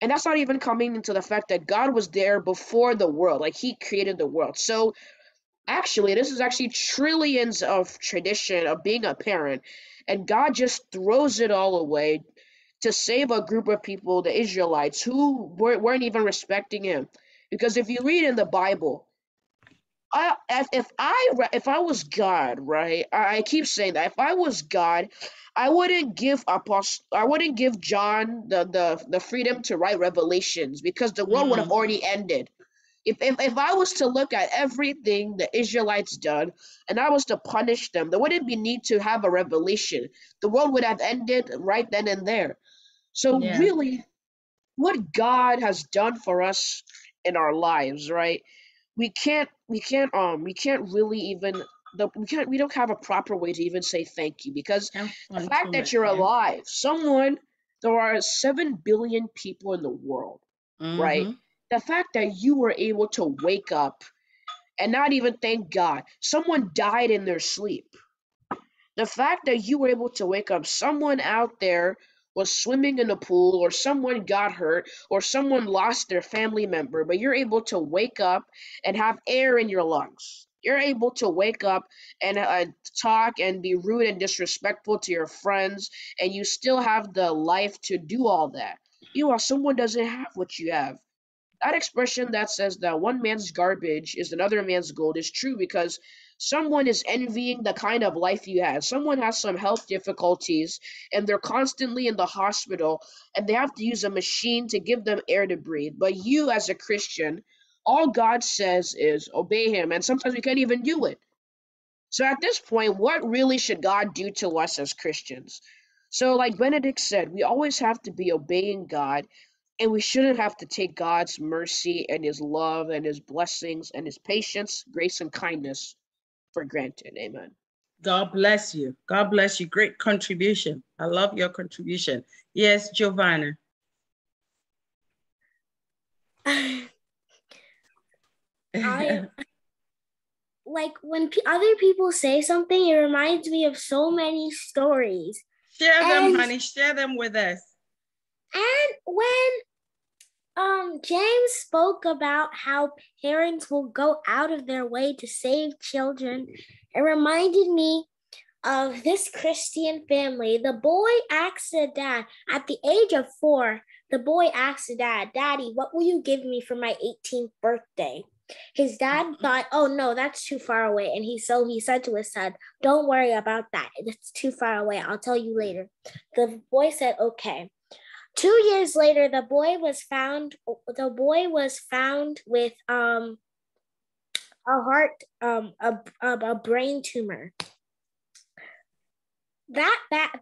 [SPEAKER 2] and that's not even coming into the fact that God was there before the world, like He created the world. So actually, this is actually trillions of tradition of being a parent, and God just throws it all away to save a group of people, the Israelites, who weren't even respecting Him. Because if you read in the Bible, I, if I if I was God, right? I, keep saying that if I was God, I wouldn't give apost- I wouldn't give John the, the the freedom to write revelations because the world mm. would have mm. already ended. If, if if I was to look at everything the Israelites done and I was to punish them, there wouldn't be need to have a revelation. The world would have ended right then and there. So yeah. really, what God has done for us in our lives, right? We can't we can't um we can't really even the we can't we don't have a proper way to even say thank you because the fact that you're alive, someone there are seven billion people in the world, mm-hmm. right? The fact that you were able to wake up and not even thank God, someone died in their sleep. The fact that you were able to wake up, someone out there was swimming in a pool or someone got hurt or someone lost their family member, but you're able to wake up and have air in your lungs. You're able to wake up and uh, talk and be rude and disrespectful to your friends, and you still have the life to do all that. You know, someone doesn't have what you have. That expression that says that one man's garbage is another man's gold is true because someone is envying the kind of life you had. Someone has some health difficulties and they're constantly in the hospital and they have to use a machine to give them air to breathe. But you, as a Christian, all God says is obey Him. And sometimes we can't even do it. So at this point, what really should God do to us as Christians? So, like Benedict said, we always have to be obeying God, and we shouldn't have to take God's mercy and His love and His blessings and His patience, grace, and kindness for granted. Amen.
[SPEAKER 1] God bless you. God bless you. Great contribution. I love your contribution. Yes, Giovanna.
[SPEAKER 4] I like when p- other people say something, it reminds me of so many stories.
[SPEAKER 1] Share and, them, honey. Share them with us.
[SPEAKER 4] And when um, James spoke about how parents will go out of their way to save children. It reminded me of this Christian family. The boy asked the dad at the age of four, the boy asked the dad, Daddy, what will you give me for my 18th birthday? His dad mm-hmm. thought, oh no, that's too far away. And he so he said to his son, Don't worry about that. It's too far away. I'll tell you later. The boy said, Okay. Two years later, the boy was found. The boy was found with um a heart um a a, brain tumor. That that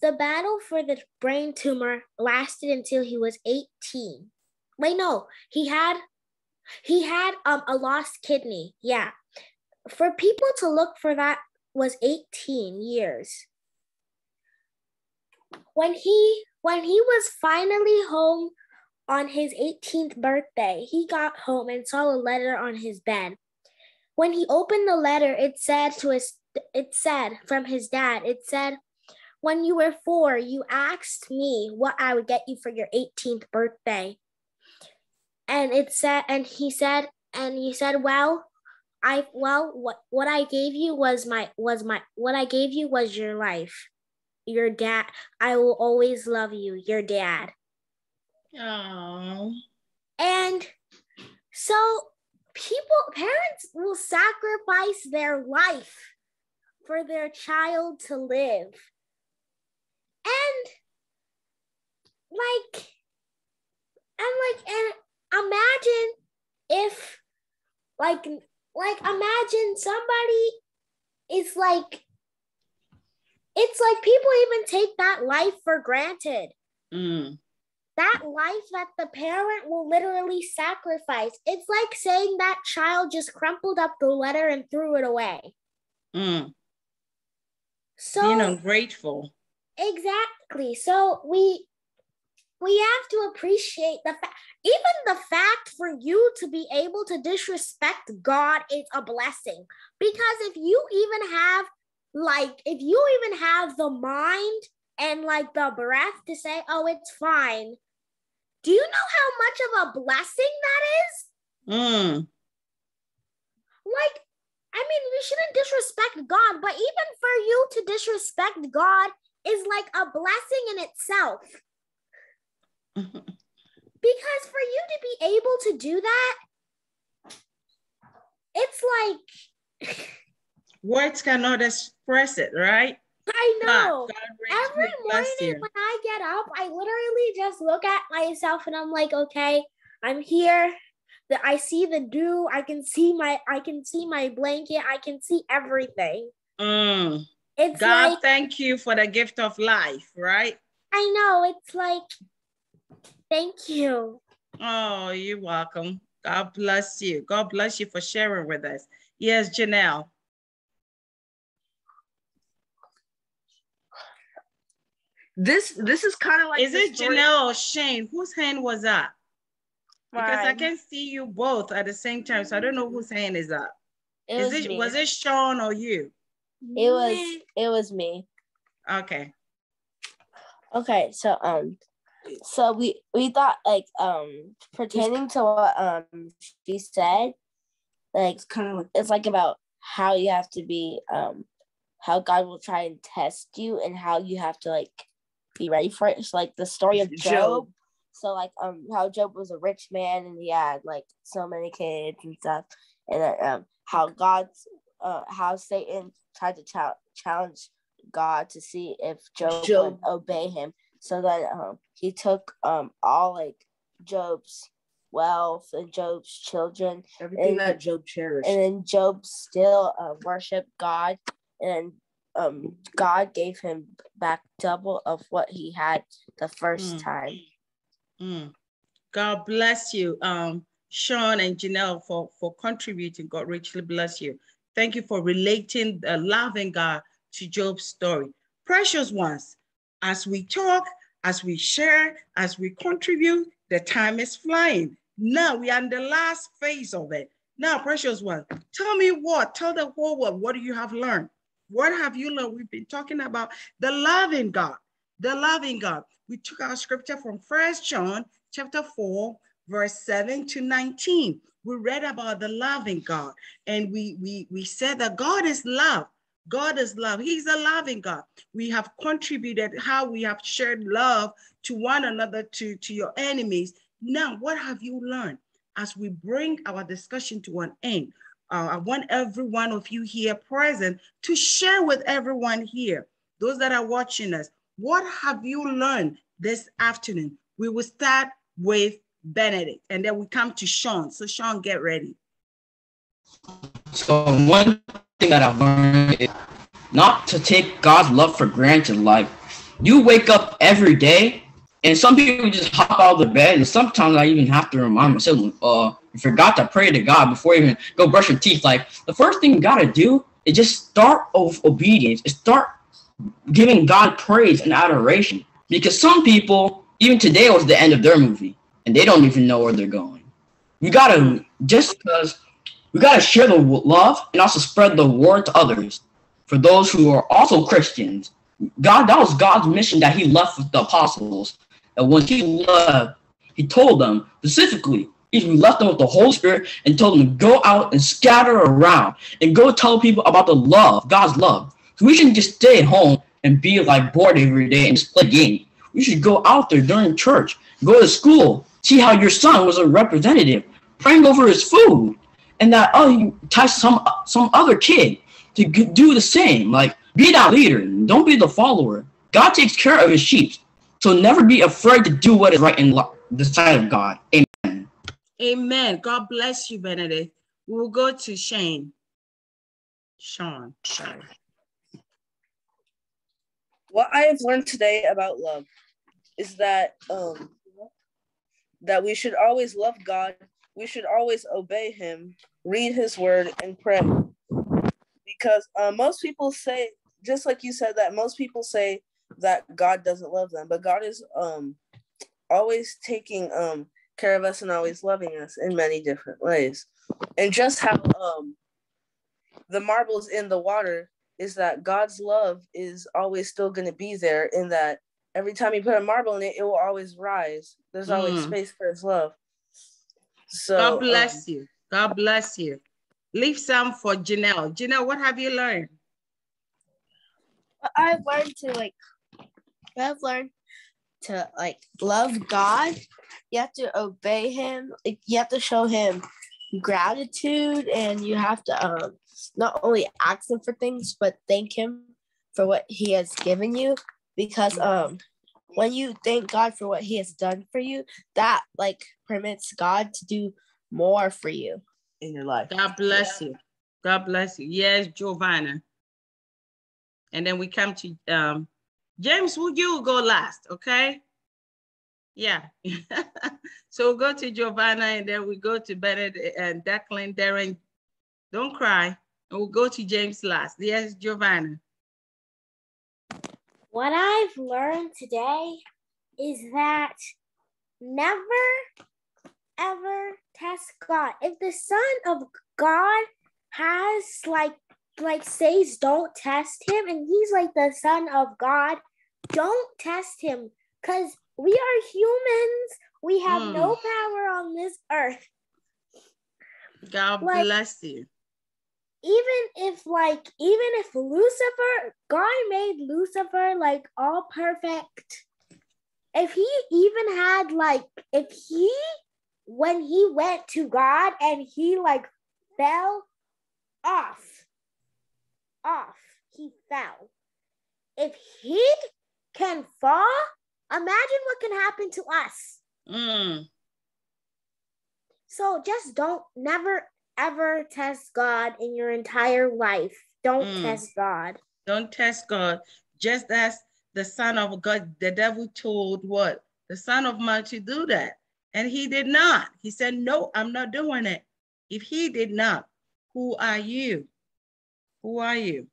[SPEAKER 4] the battle for the brain tumor lasted until he was 18. Wait, no, he had he had um a lost kidney. Yeah. For people to look for that was 18 years. When he when he was finally home on his 18th birthday, he got home and saw a letter on his bed. When he opened the letter, it said to his it said from his dad, it said, When you were four, you asked me what I would get you for your 18th birthday. And it said, and he said, and he said, Well, I well what what I gave you was my was my what I gave you was your life your dad. I will always love you, your dad.
[SPEAKER 1] Oh.
[SPEAKER 4] And so people, parents will sacrifice their life for their child to live. And like, and like, and imagine if, like, like imagine somebody is like it's like people even take that life for granted.
[SPEAKER 1] Mm.
[SPEAKER 4] That life that the parent will literally sacrifice. It's like saying that child just crumpled up the letter and threw it away.
[SPEAKER 1] Mm.
[SPEAKER 4] So
[SPEAKER 1] Being ungrateful.
[SPEAKER 4] Exactly. So we we have to appreciate the fact even the fact for you to be able to disrespect God is a blessing. Because if you even have like if you even have the mind and like the breath to say, "Oh, it's fine." Do you know how much of a blessing that is?
[SPEAKER 1] Mm.
[SPEAKER 4] Like I mean, we shouldn't disrespect God, but even for you to disrespect God is like a blessing in itself. because for you to be able to do that, it's like
[SPEAKER 1] Words cannot express it, right?
[SPEAKER 4] I know.
[SPEAKER 1] God
[SPEAKER 4] Every morning when I get up, I literally just look at myself and I'm like, okay, I'm here. That I see the dew. I can see my I can see my blanket. I can see everything.
[SPEAKER 1] Mm.
[SPEAKER 4] It's
[SPEAKER 1] God,
[SPEAKER 4] like
[SPEAKER 1] thank you for the gift of life, right?
[SPEAKER 4] I know. It's like thank you.
[SPEAKER 1] Oh, you're welcome. God bless you. God bless you for sharing with us. Yes, Janelle.
[SPEAKER 8] This this is kind of like
[SPEAKER 1] Is it
[SPEAKER 8] story-
[SPEAKER 1] Janelle or Shane? Whose hand was up? Because I
[SPEAKER 7] Mine.
[SPEAKER 1] can see you both at the same time, so I don't know whose hand is up.
[SPEAKER 7] It
[SPEAKER 1] Is
[SPEAKER 7] was
[SPEAKER 1] it
[SPEAKER 7] me.
[SPEAKER 1] was it Sean or you?
[SPEAKER 7] It was it was me.
[SPEAKER 1] Okay.
[SPEAKER 7] Okay, so um so we we thought like um pertaining to what um she said, like
[SPEAKER 8] It's kind of like
[SPEAKER 7] it's like about how you have to be um how God will try and test you and how you have to like be ready for it. It's like the story of Job.
[SPEAKER 8] Job.
[SPEAKER 7] So like um how Job was a rich man and he had like so many kids and stuff, and then um how God's uh how Satan tried to chal- challenge God to see if Job,
[SPEAKER 8] Job.
[SPEAKER 7] would obey him. So then um he took um all like Job's wealth and Job's children
[SPEAKER 8] everything
[SPEAKER 7] and-
[SPEAKER 8] that Job cherished.
[SPEAKER 7] and then Job still uh, worshiped God, and um, God gave him back double of what he had the first
[SPEAKER 1] Mm.
[SPEAKER 7] time.
[SPEAKER 1] Mm. God bless you, um, Sean and Janelle, for, for contributing. God richly bless you. Thank you for relating the loving God to Job's story. Precious ones, as we talk, as we share, as we contribute, the time is flying. Now we are in the last phase of it. Now, precious one, tell me what, tell the whole world, what do you have learned? What have you learned? We've been talking about the loving God, the loving God. We took our scripture from First John chapter 4, verse 7 to 19. We read about the loving God, and we we we said that God is love. God is love. He's a loving God. We have contributed how we have shared love to one another, to, to your enemies. Now, what have you learned as we bring our discussion to an end? Uh, I want every one of you here present to share with everyone here, those that are watching us, what have you learned this afternoon? We will start with Benedict and then we come to Sean. So, Sean, get ready.
[SPEAKER 3] So one thing that I've learned is not to take God's love for granted. Like you wake up every day, and some people just hop out of the bed, and sometimes I even have to remind myself, uh, you forgot to pray to God before even go brush your teeth. Like the first thing you gotta do is just start with obedience. Is start giving God praise and adoration. Because some people, even today was the end of their movie, and they don't even know where they're going. You gotta just because we gotta share the love and also spread the word to others. For those who are also Christians, God that was God's mission that He left with the apostles. And when He left, He told them specifically, He left them with the Holy Spirit and told them to go out and scatter around and go tell people about the love, God's love. So we shouldn't just stay at home and be like bored every day and just play games. We should go out there during church, go to school, see how your son was a representative, praying over his food, and that oh, you touch some some other kid to do the same. Like be that leader, don't be the follower. God takes care of his sheep, so never be afraid to do what is right in lo- the sight of God. Amen.
[SPEAKER 1] Amen. God bless you, Benedict. We'll go to Shane. Sean, sorry.
[SPEAKER 8] what I have learned today about love is that um that we should always love God, we should always obey him, read his word and pray. Because uh, most people say just like you said that most people say that God doesn't love them, but God is um always taking um care of us and always loving us in many different ways. And just how um the marbles in the water is that God's love is always still going to be there in that every time you put a marble in it, it will always rise. There's always
[SPEAKER 1] Mm.
[SPEAKER 8] space for his love. So
[SPEAKER 1] God
[SPEAKER 8] um,
[SPEAKER 1] bless you. God bless you. Leave some for Janelle. Janelle, what have you learned?
[SPEAKER 7] I've learned to like I've learned to like love God. You have to obey him. Like you have to show him gratitude and you have to um not only ask him for things but thank him for what he has given you because um when you thank God for what he has done for you, that like permits God to do more for you.
[SPEAKER 8] in your life.
[SPEAKER 1] God bless you. God bless you. Yes, Giovanna. And then we come to um James, would you go last? Okay. Yeah. so we'll go to Giovanna and then we go to Bennett and Declan, Darren. Don't cry. And we'll go to James last. Yes, Giovanna.
[SPEAKER 4] What I've learned today is that never ever test God. If the Son of God has like like says don't test him and he's like the son of God, don't test him cuz we are humans. We have
[SPEAKER 1] Hmm.
[SPEAKER 4] no power on this earth.
[SPEAKER 1] God
[SPEAKER 4] Like-
[SPEAKER 1] bless you.
[SPEAKER 4] even if like even if Lucifer, God made Lucifer like all perfect. If he even had like if he when he went to God and he like fell off off, he fell. If he can fall, imagine what can happen to us.
[SPEAKER 1] Mm,
[SPEAKER 4] So just don't never ever test God in your entire life. Don't
[SPEAKER 1] Mm.
[SPEAKER 4] test God.
[SPEAKER 1] don't test God. Just as the Son of God, the devil told what? The Son of Man to do that. And he did not. He said, No, I'm not doing it. If he did not, who are you? Who are you?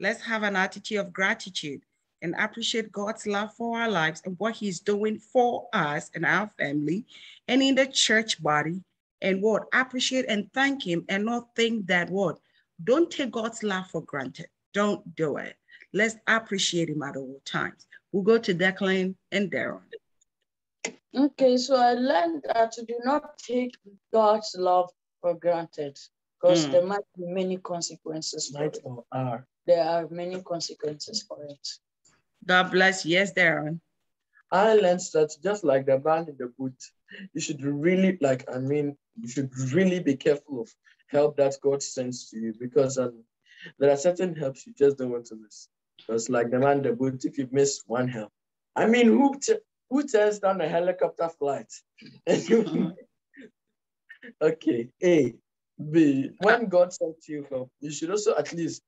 [SPEAKER 1] Let's have an attitude of gratitude and appreciate God's love for our lives and what he's doing for us and our family and in the church body. And what? Appreciate and thank him and not think that what? Don't take God's love for granted. Don't do it. Let's appreciate him at all times. We'll go to Declan and Darren.
[SPEAKER 5] Okay, so I learned that to do not take God's love for granted because
[SPEAKER 1] Mm.
[SPEAKER 5] there might be many consequences for it.
[SPEAKER 6] or hour.
[SPEAKER 5] There are many consequences for it.
[SPEAKER 1] God bless you. Yes, Darren.
[SPEAKER 6] I learned that just like the man in the boot, you should really like, I mean, you should really be careful of help that God sends to you because um, there are certain helps you just don't want to miss. Because like the man in the boot, if you miss one help, I mean, who t- who turns down a helicopter flight? okay, A, B. When God sent you help, you should also at least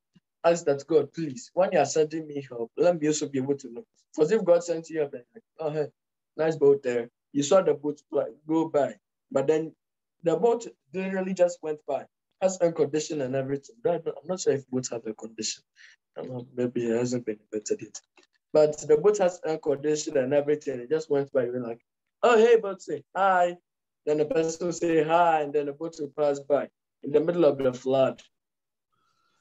[SPEAKER 6] ask that God, please, when you are sending me help, let me also be able to know. Because if God sent you help, like, oh hey, nice boat there. You saw the boat go by, but then the boat literally just went by. Has air condition and everything. I'm not sure if boats have a condition. Maybe it hasn't been invented yet. But the boat has air condition and everything. It just went by. You're like, oh hey, boat, say hi. Then the person will say hi, and then the boat will pass by in the middle of the flood.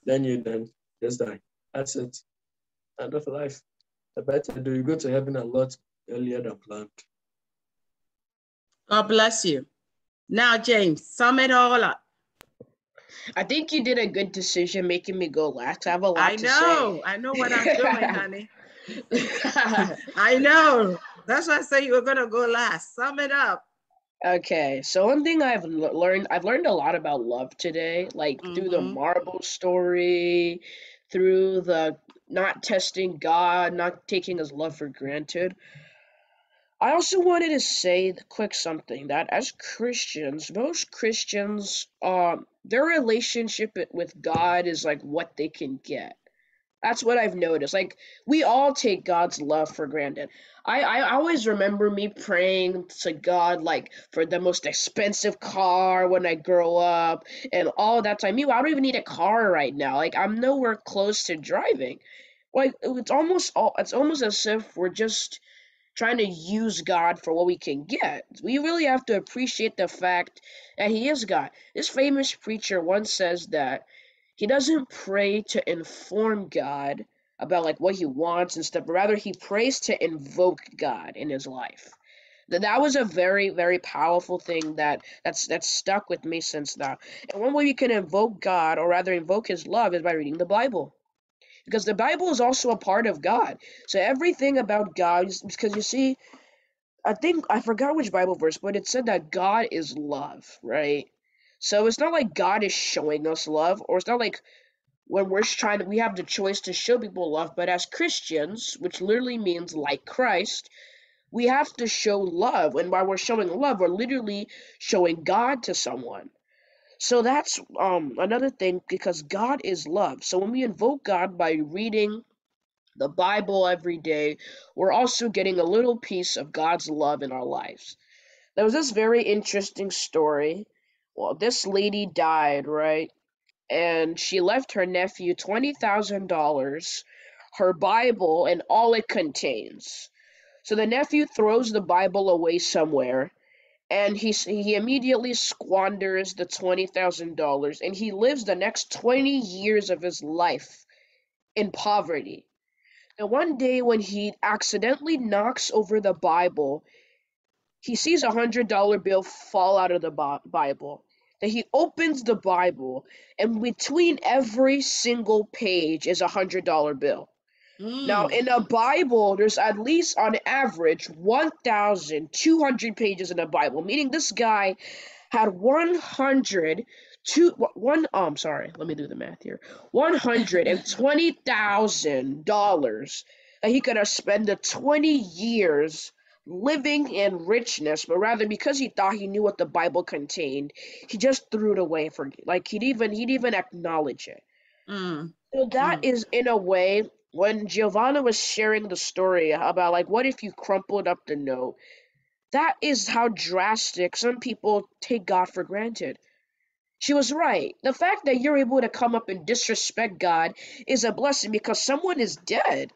[SPEAKER 6] Then you then just die. That's it. End of life. The better do you go to heaven a lot earlier than planned.
[SPEAKER 1] God bless you. Now, James, sum it all up.
[SPEAKER 2] I think you did a good decision making me go last. I have a lot
[SPEAKER 1] I
[SPEAKER 2] to
[SPEAKER 1] know. I know what I'm doing, honey. I know. That's why I say you were going to go last. Sum it up.
[SPEAKER 2] Okay, so one thing I've l- learned, I've learned a lot about love today, like through the
[SPEAKER 1] Mhm.
[SPEAKER 2] marble story, through the not testing God, not taking his love for granted. I also wanted to say quick something that as Christians, most Christians, um, their relationship with God is like what they can get. That's what I've noticed. Like we all take God's love for granted. I, I always remember me praying to God like for the most expensive car when I grow up and all that time. Meanwhile, I don't even need a car right now. Like I'm nowhere close to driving. Like it's almost all it's almost as if we're just trying to use God for what we can get. We really have to appreciate the fact that He is God. This famous preacher once says that he doesn't pray to inform God about like what he wants and stuff, but rather he prays to invoke God in his life. That that was a very very powerful thing that that's that's stuck with me since that. And one way you can invoke God, or rather invoke His love, is by reading the Bible, because the Bible is also a part of God. So everything about God, because you see, I think I forgot which Bible verse, but it said that God is love, right? So it's not like God is showing us love, or it's not like when we're trying to, we have the choice to show people love, but as Christians, which literally means like Christ, we have to show love. And while we're showing love, we're literally showing God to someone. So that's um another thing because God is love. So when we invoke God by reading the Bible every day, we're also getting a little piece of God's love in our lives. There was this very interesting story well, this lady died, right? And she left her nephew $20,000, her Bible, and all it contains. So the nephew throws the Bible away somewhere, and he, he immediately squanders the $20,000, and he lives the next 20 years of his life in poverty. And one day, when he accidentally knocks over the Bible, he sees a hundred dollar bill fall out of the Bible that he opens the Bible and between every single page is a hundred dollar bill. Mm. Now, in a Bible, there's at least on average 1,200 pages in a Bible, meaning this guy had 100 two I'm sorry let me do the math here one hundred and twenty thousand dollars that he could have spent the 20 years living in richness, but rather because he thought he knew what the Bible contained, he just threw it away for like he'd even he'd even acknowledge it. Mm. So that mm. is in a way when Giovanna was sharing the story about like what if you crumpled up the note, that is how drastic some people take God for granted. She was right. The fact that you're able to come up and disrespect God is a blessing because someone is dead.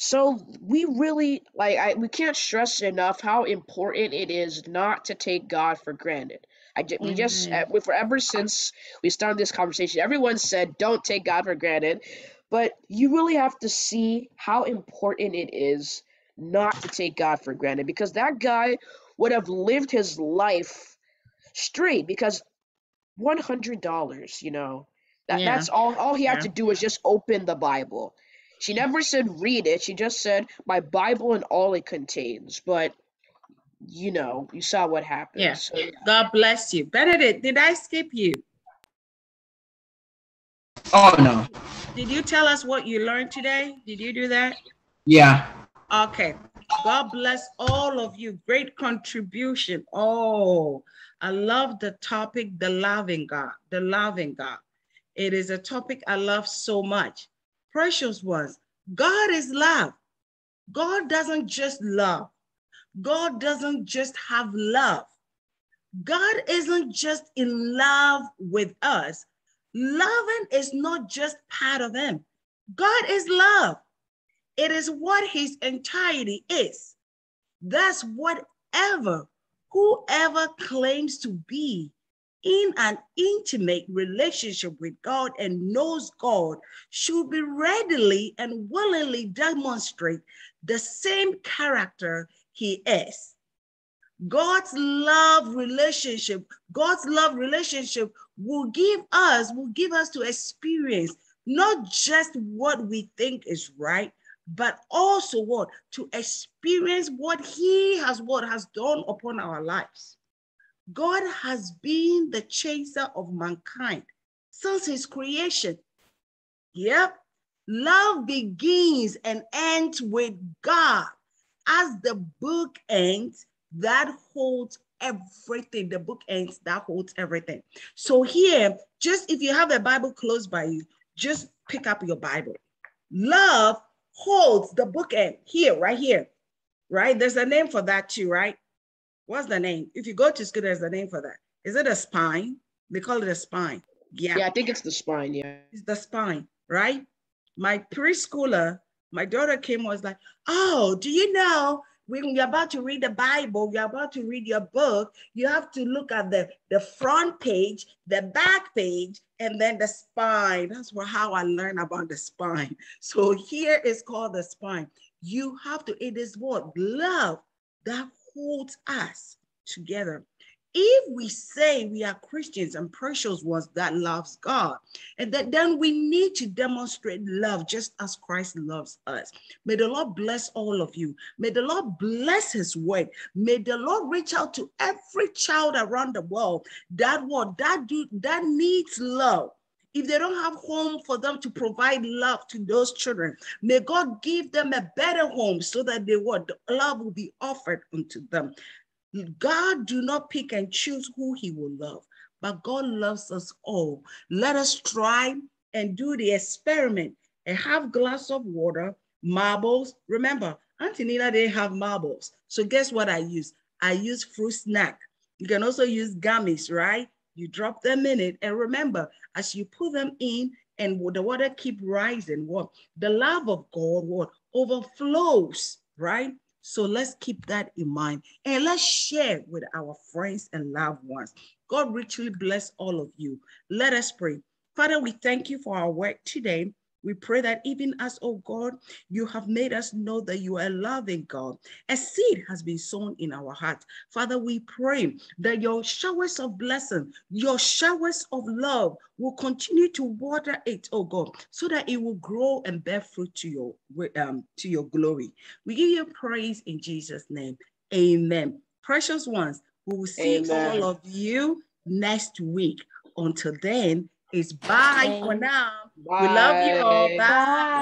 [SPEAKER 2] So we really like I we can't stress enough how important it is not to take God for granted. I just, we just uh, we forever since we started this conversation, everyone said don't take God for granted, but you really have to see how important it is not to take God for granted because that guy would have lived his life straight because one hundred dollars, you know, that yeah. that's all all he had yeah. to do was just open the Bible she never said read it. She just said my Bible and all it contains. But you know, you saw what happened.
[SPEAKER 1] Yeah. So, yeah. God bless you. Benedict, did I skip you?
[SPEAKER 3] Oh no.
[SPEAKER 1] Did you tell us what you learned today? Did you do that?
[SPEAKER 3] Yeah.
[SPEAKER 1] Okay. God bless all of you. Great contribution. Oh, I love the topic, the loving God, the loving God. It is a topic I love so much precious ones, God is love. God doesn't just love. God doesn't just have love. God isn't just in love with us. Loving is not just part of him. God is love. It is what his entirety is. That's whatever, whoever claims to be in an intimate relationship with God and knows God should be readily and willingly demonstrate the same character he is. God's love relationship, God's love relationship will give us, will give us to experience not just what we think is right, but also what to experience what he has what has done upon our lives. God has been the chaser of mankind since his creation. Yep. Love begins and ends with God as the book ends that holds everything. The book ends that holds everything. So here, just if you have a Bible close by you, just pick up your Bible. Love holds the book end here, right here, right? There's a name for that too, right? What's the name? If you go to school, there's a name for that. Is it a spine? They call it a spine. Yeah.
[SPEAKER 2] Yeah, I think it's the spine. Yeah.
[SPEAKER 1] It's the spine, right? My preschooler, my daughter came was like, oh, do you know when you're about to read the Bible, you're about to read your book, you have to look at the, the front page, the back page, and then the spine. That's what, how I learned about the spine. So here is called the spine. You have to, it is what? Love that holds us together if we say we are Christians and precious ones that loves God, and that then we need to demonstrate love just as Christ loves us. May the Lord bless all of you. May the Lord bless his word. May the Lord reach out to every child around the world that what that do that needs love. If they don't have home for them to provide love to those children, may God give them a better home so that they what love will be offered unto them. God do not pick and choose who he will love, but God loves us all. Let us try and do the experiment. A half glass of water, marbles. Remember, Auntie Nina, they have marbles. So guess what I use? I use fruit snack. You can also use gummies, right? You drop them in it. And remember, as you put them in and the water keep rising, what? The love of God, what? Overflows, right? So let's keep that in mind and let's share with our friends and loved ones. God richly bless all of you. Let us pray. Father, we thank you for our work today. We pray that even as, oh God, you have made us know that you are a loving God. A seed has been sown in our heart. Father, we pray that your showers of blessing, your showers of love will continue to water it, oh God, so that it will grow and bear fruit to your, um, to your glory. We give you praise in Jesus' name. Amen. Precious ones, we will see Amen. all of you next week. Until then, it's bye for now. Bye. We love you all. Bye. Bye.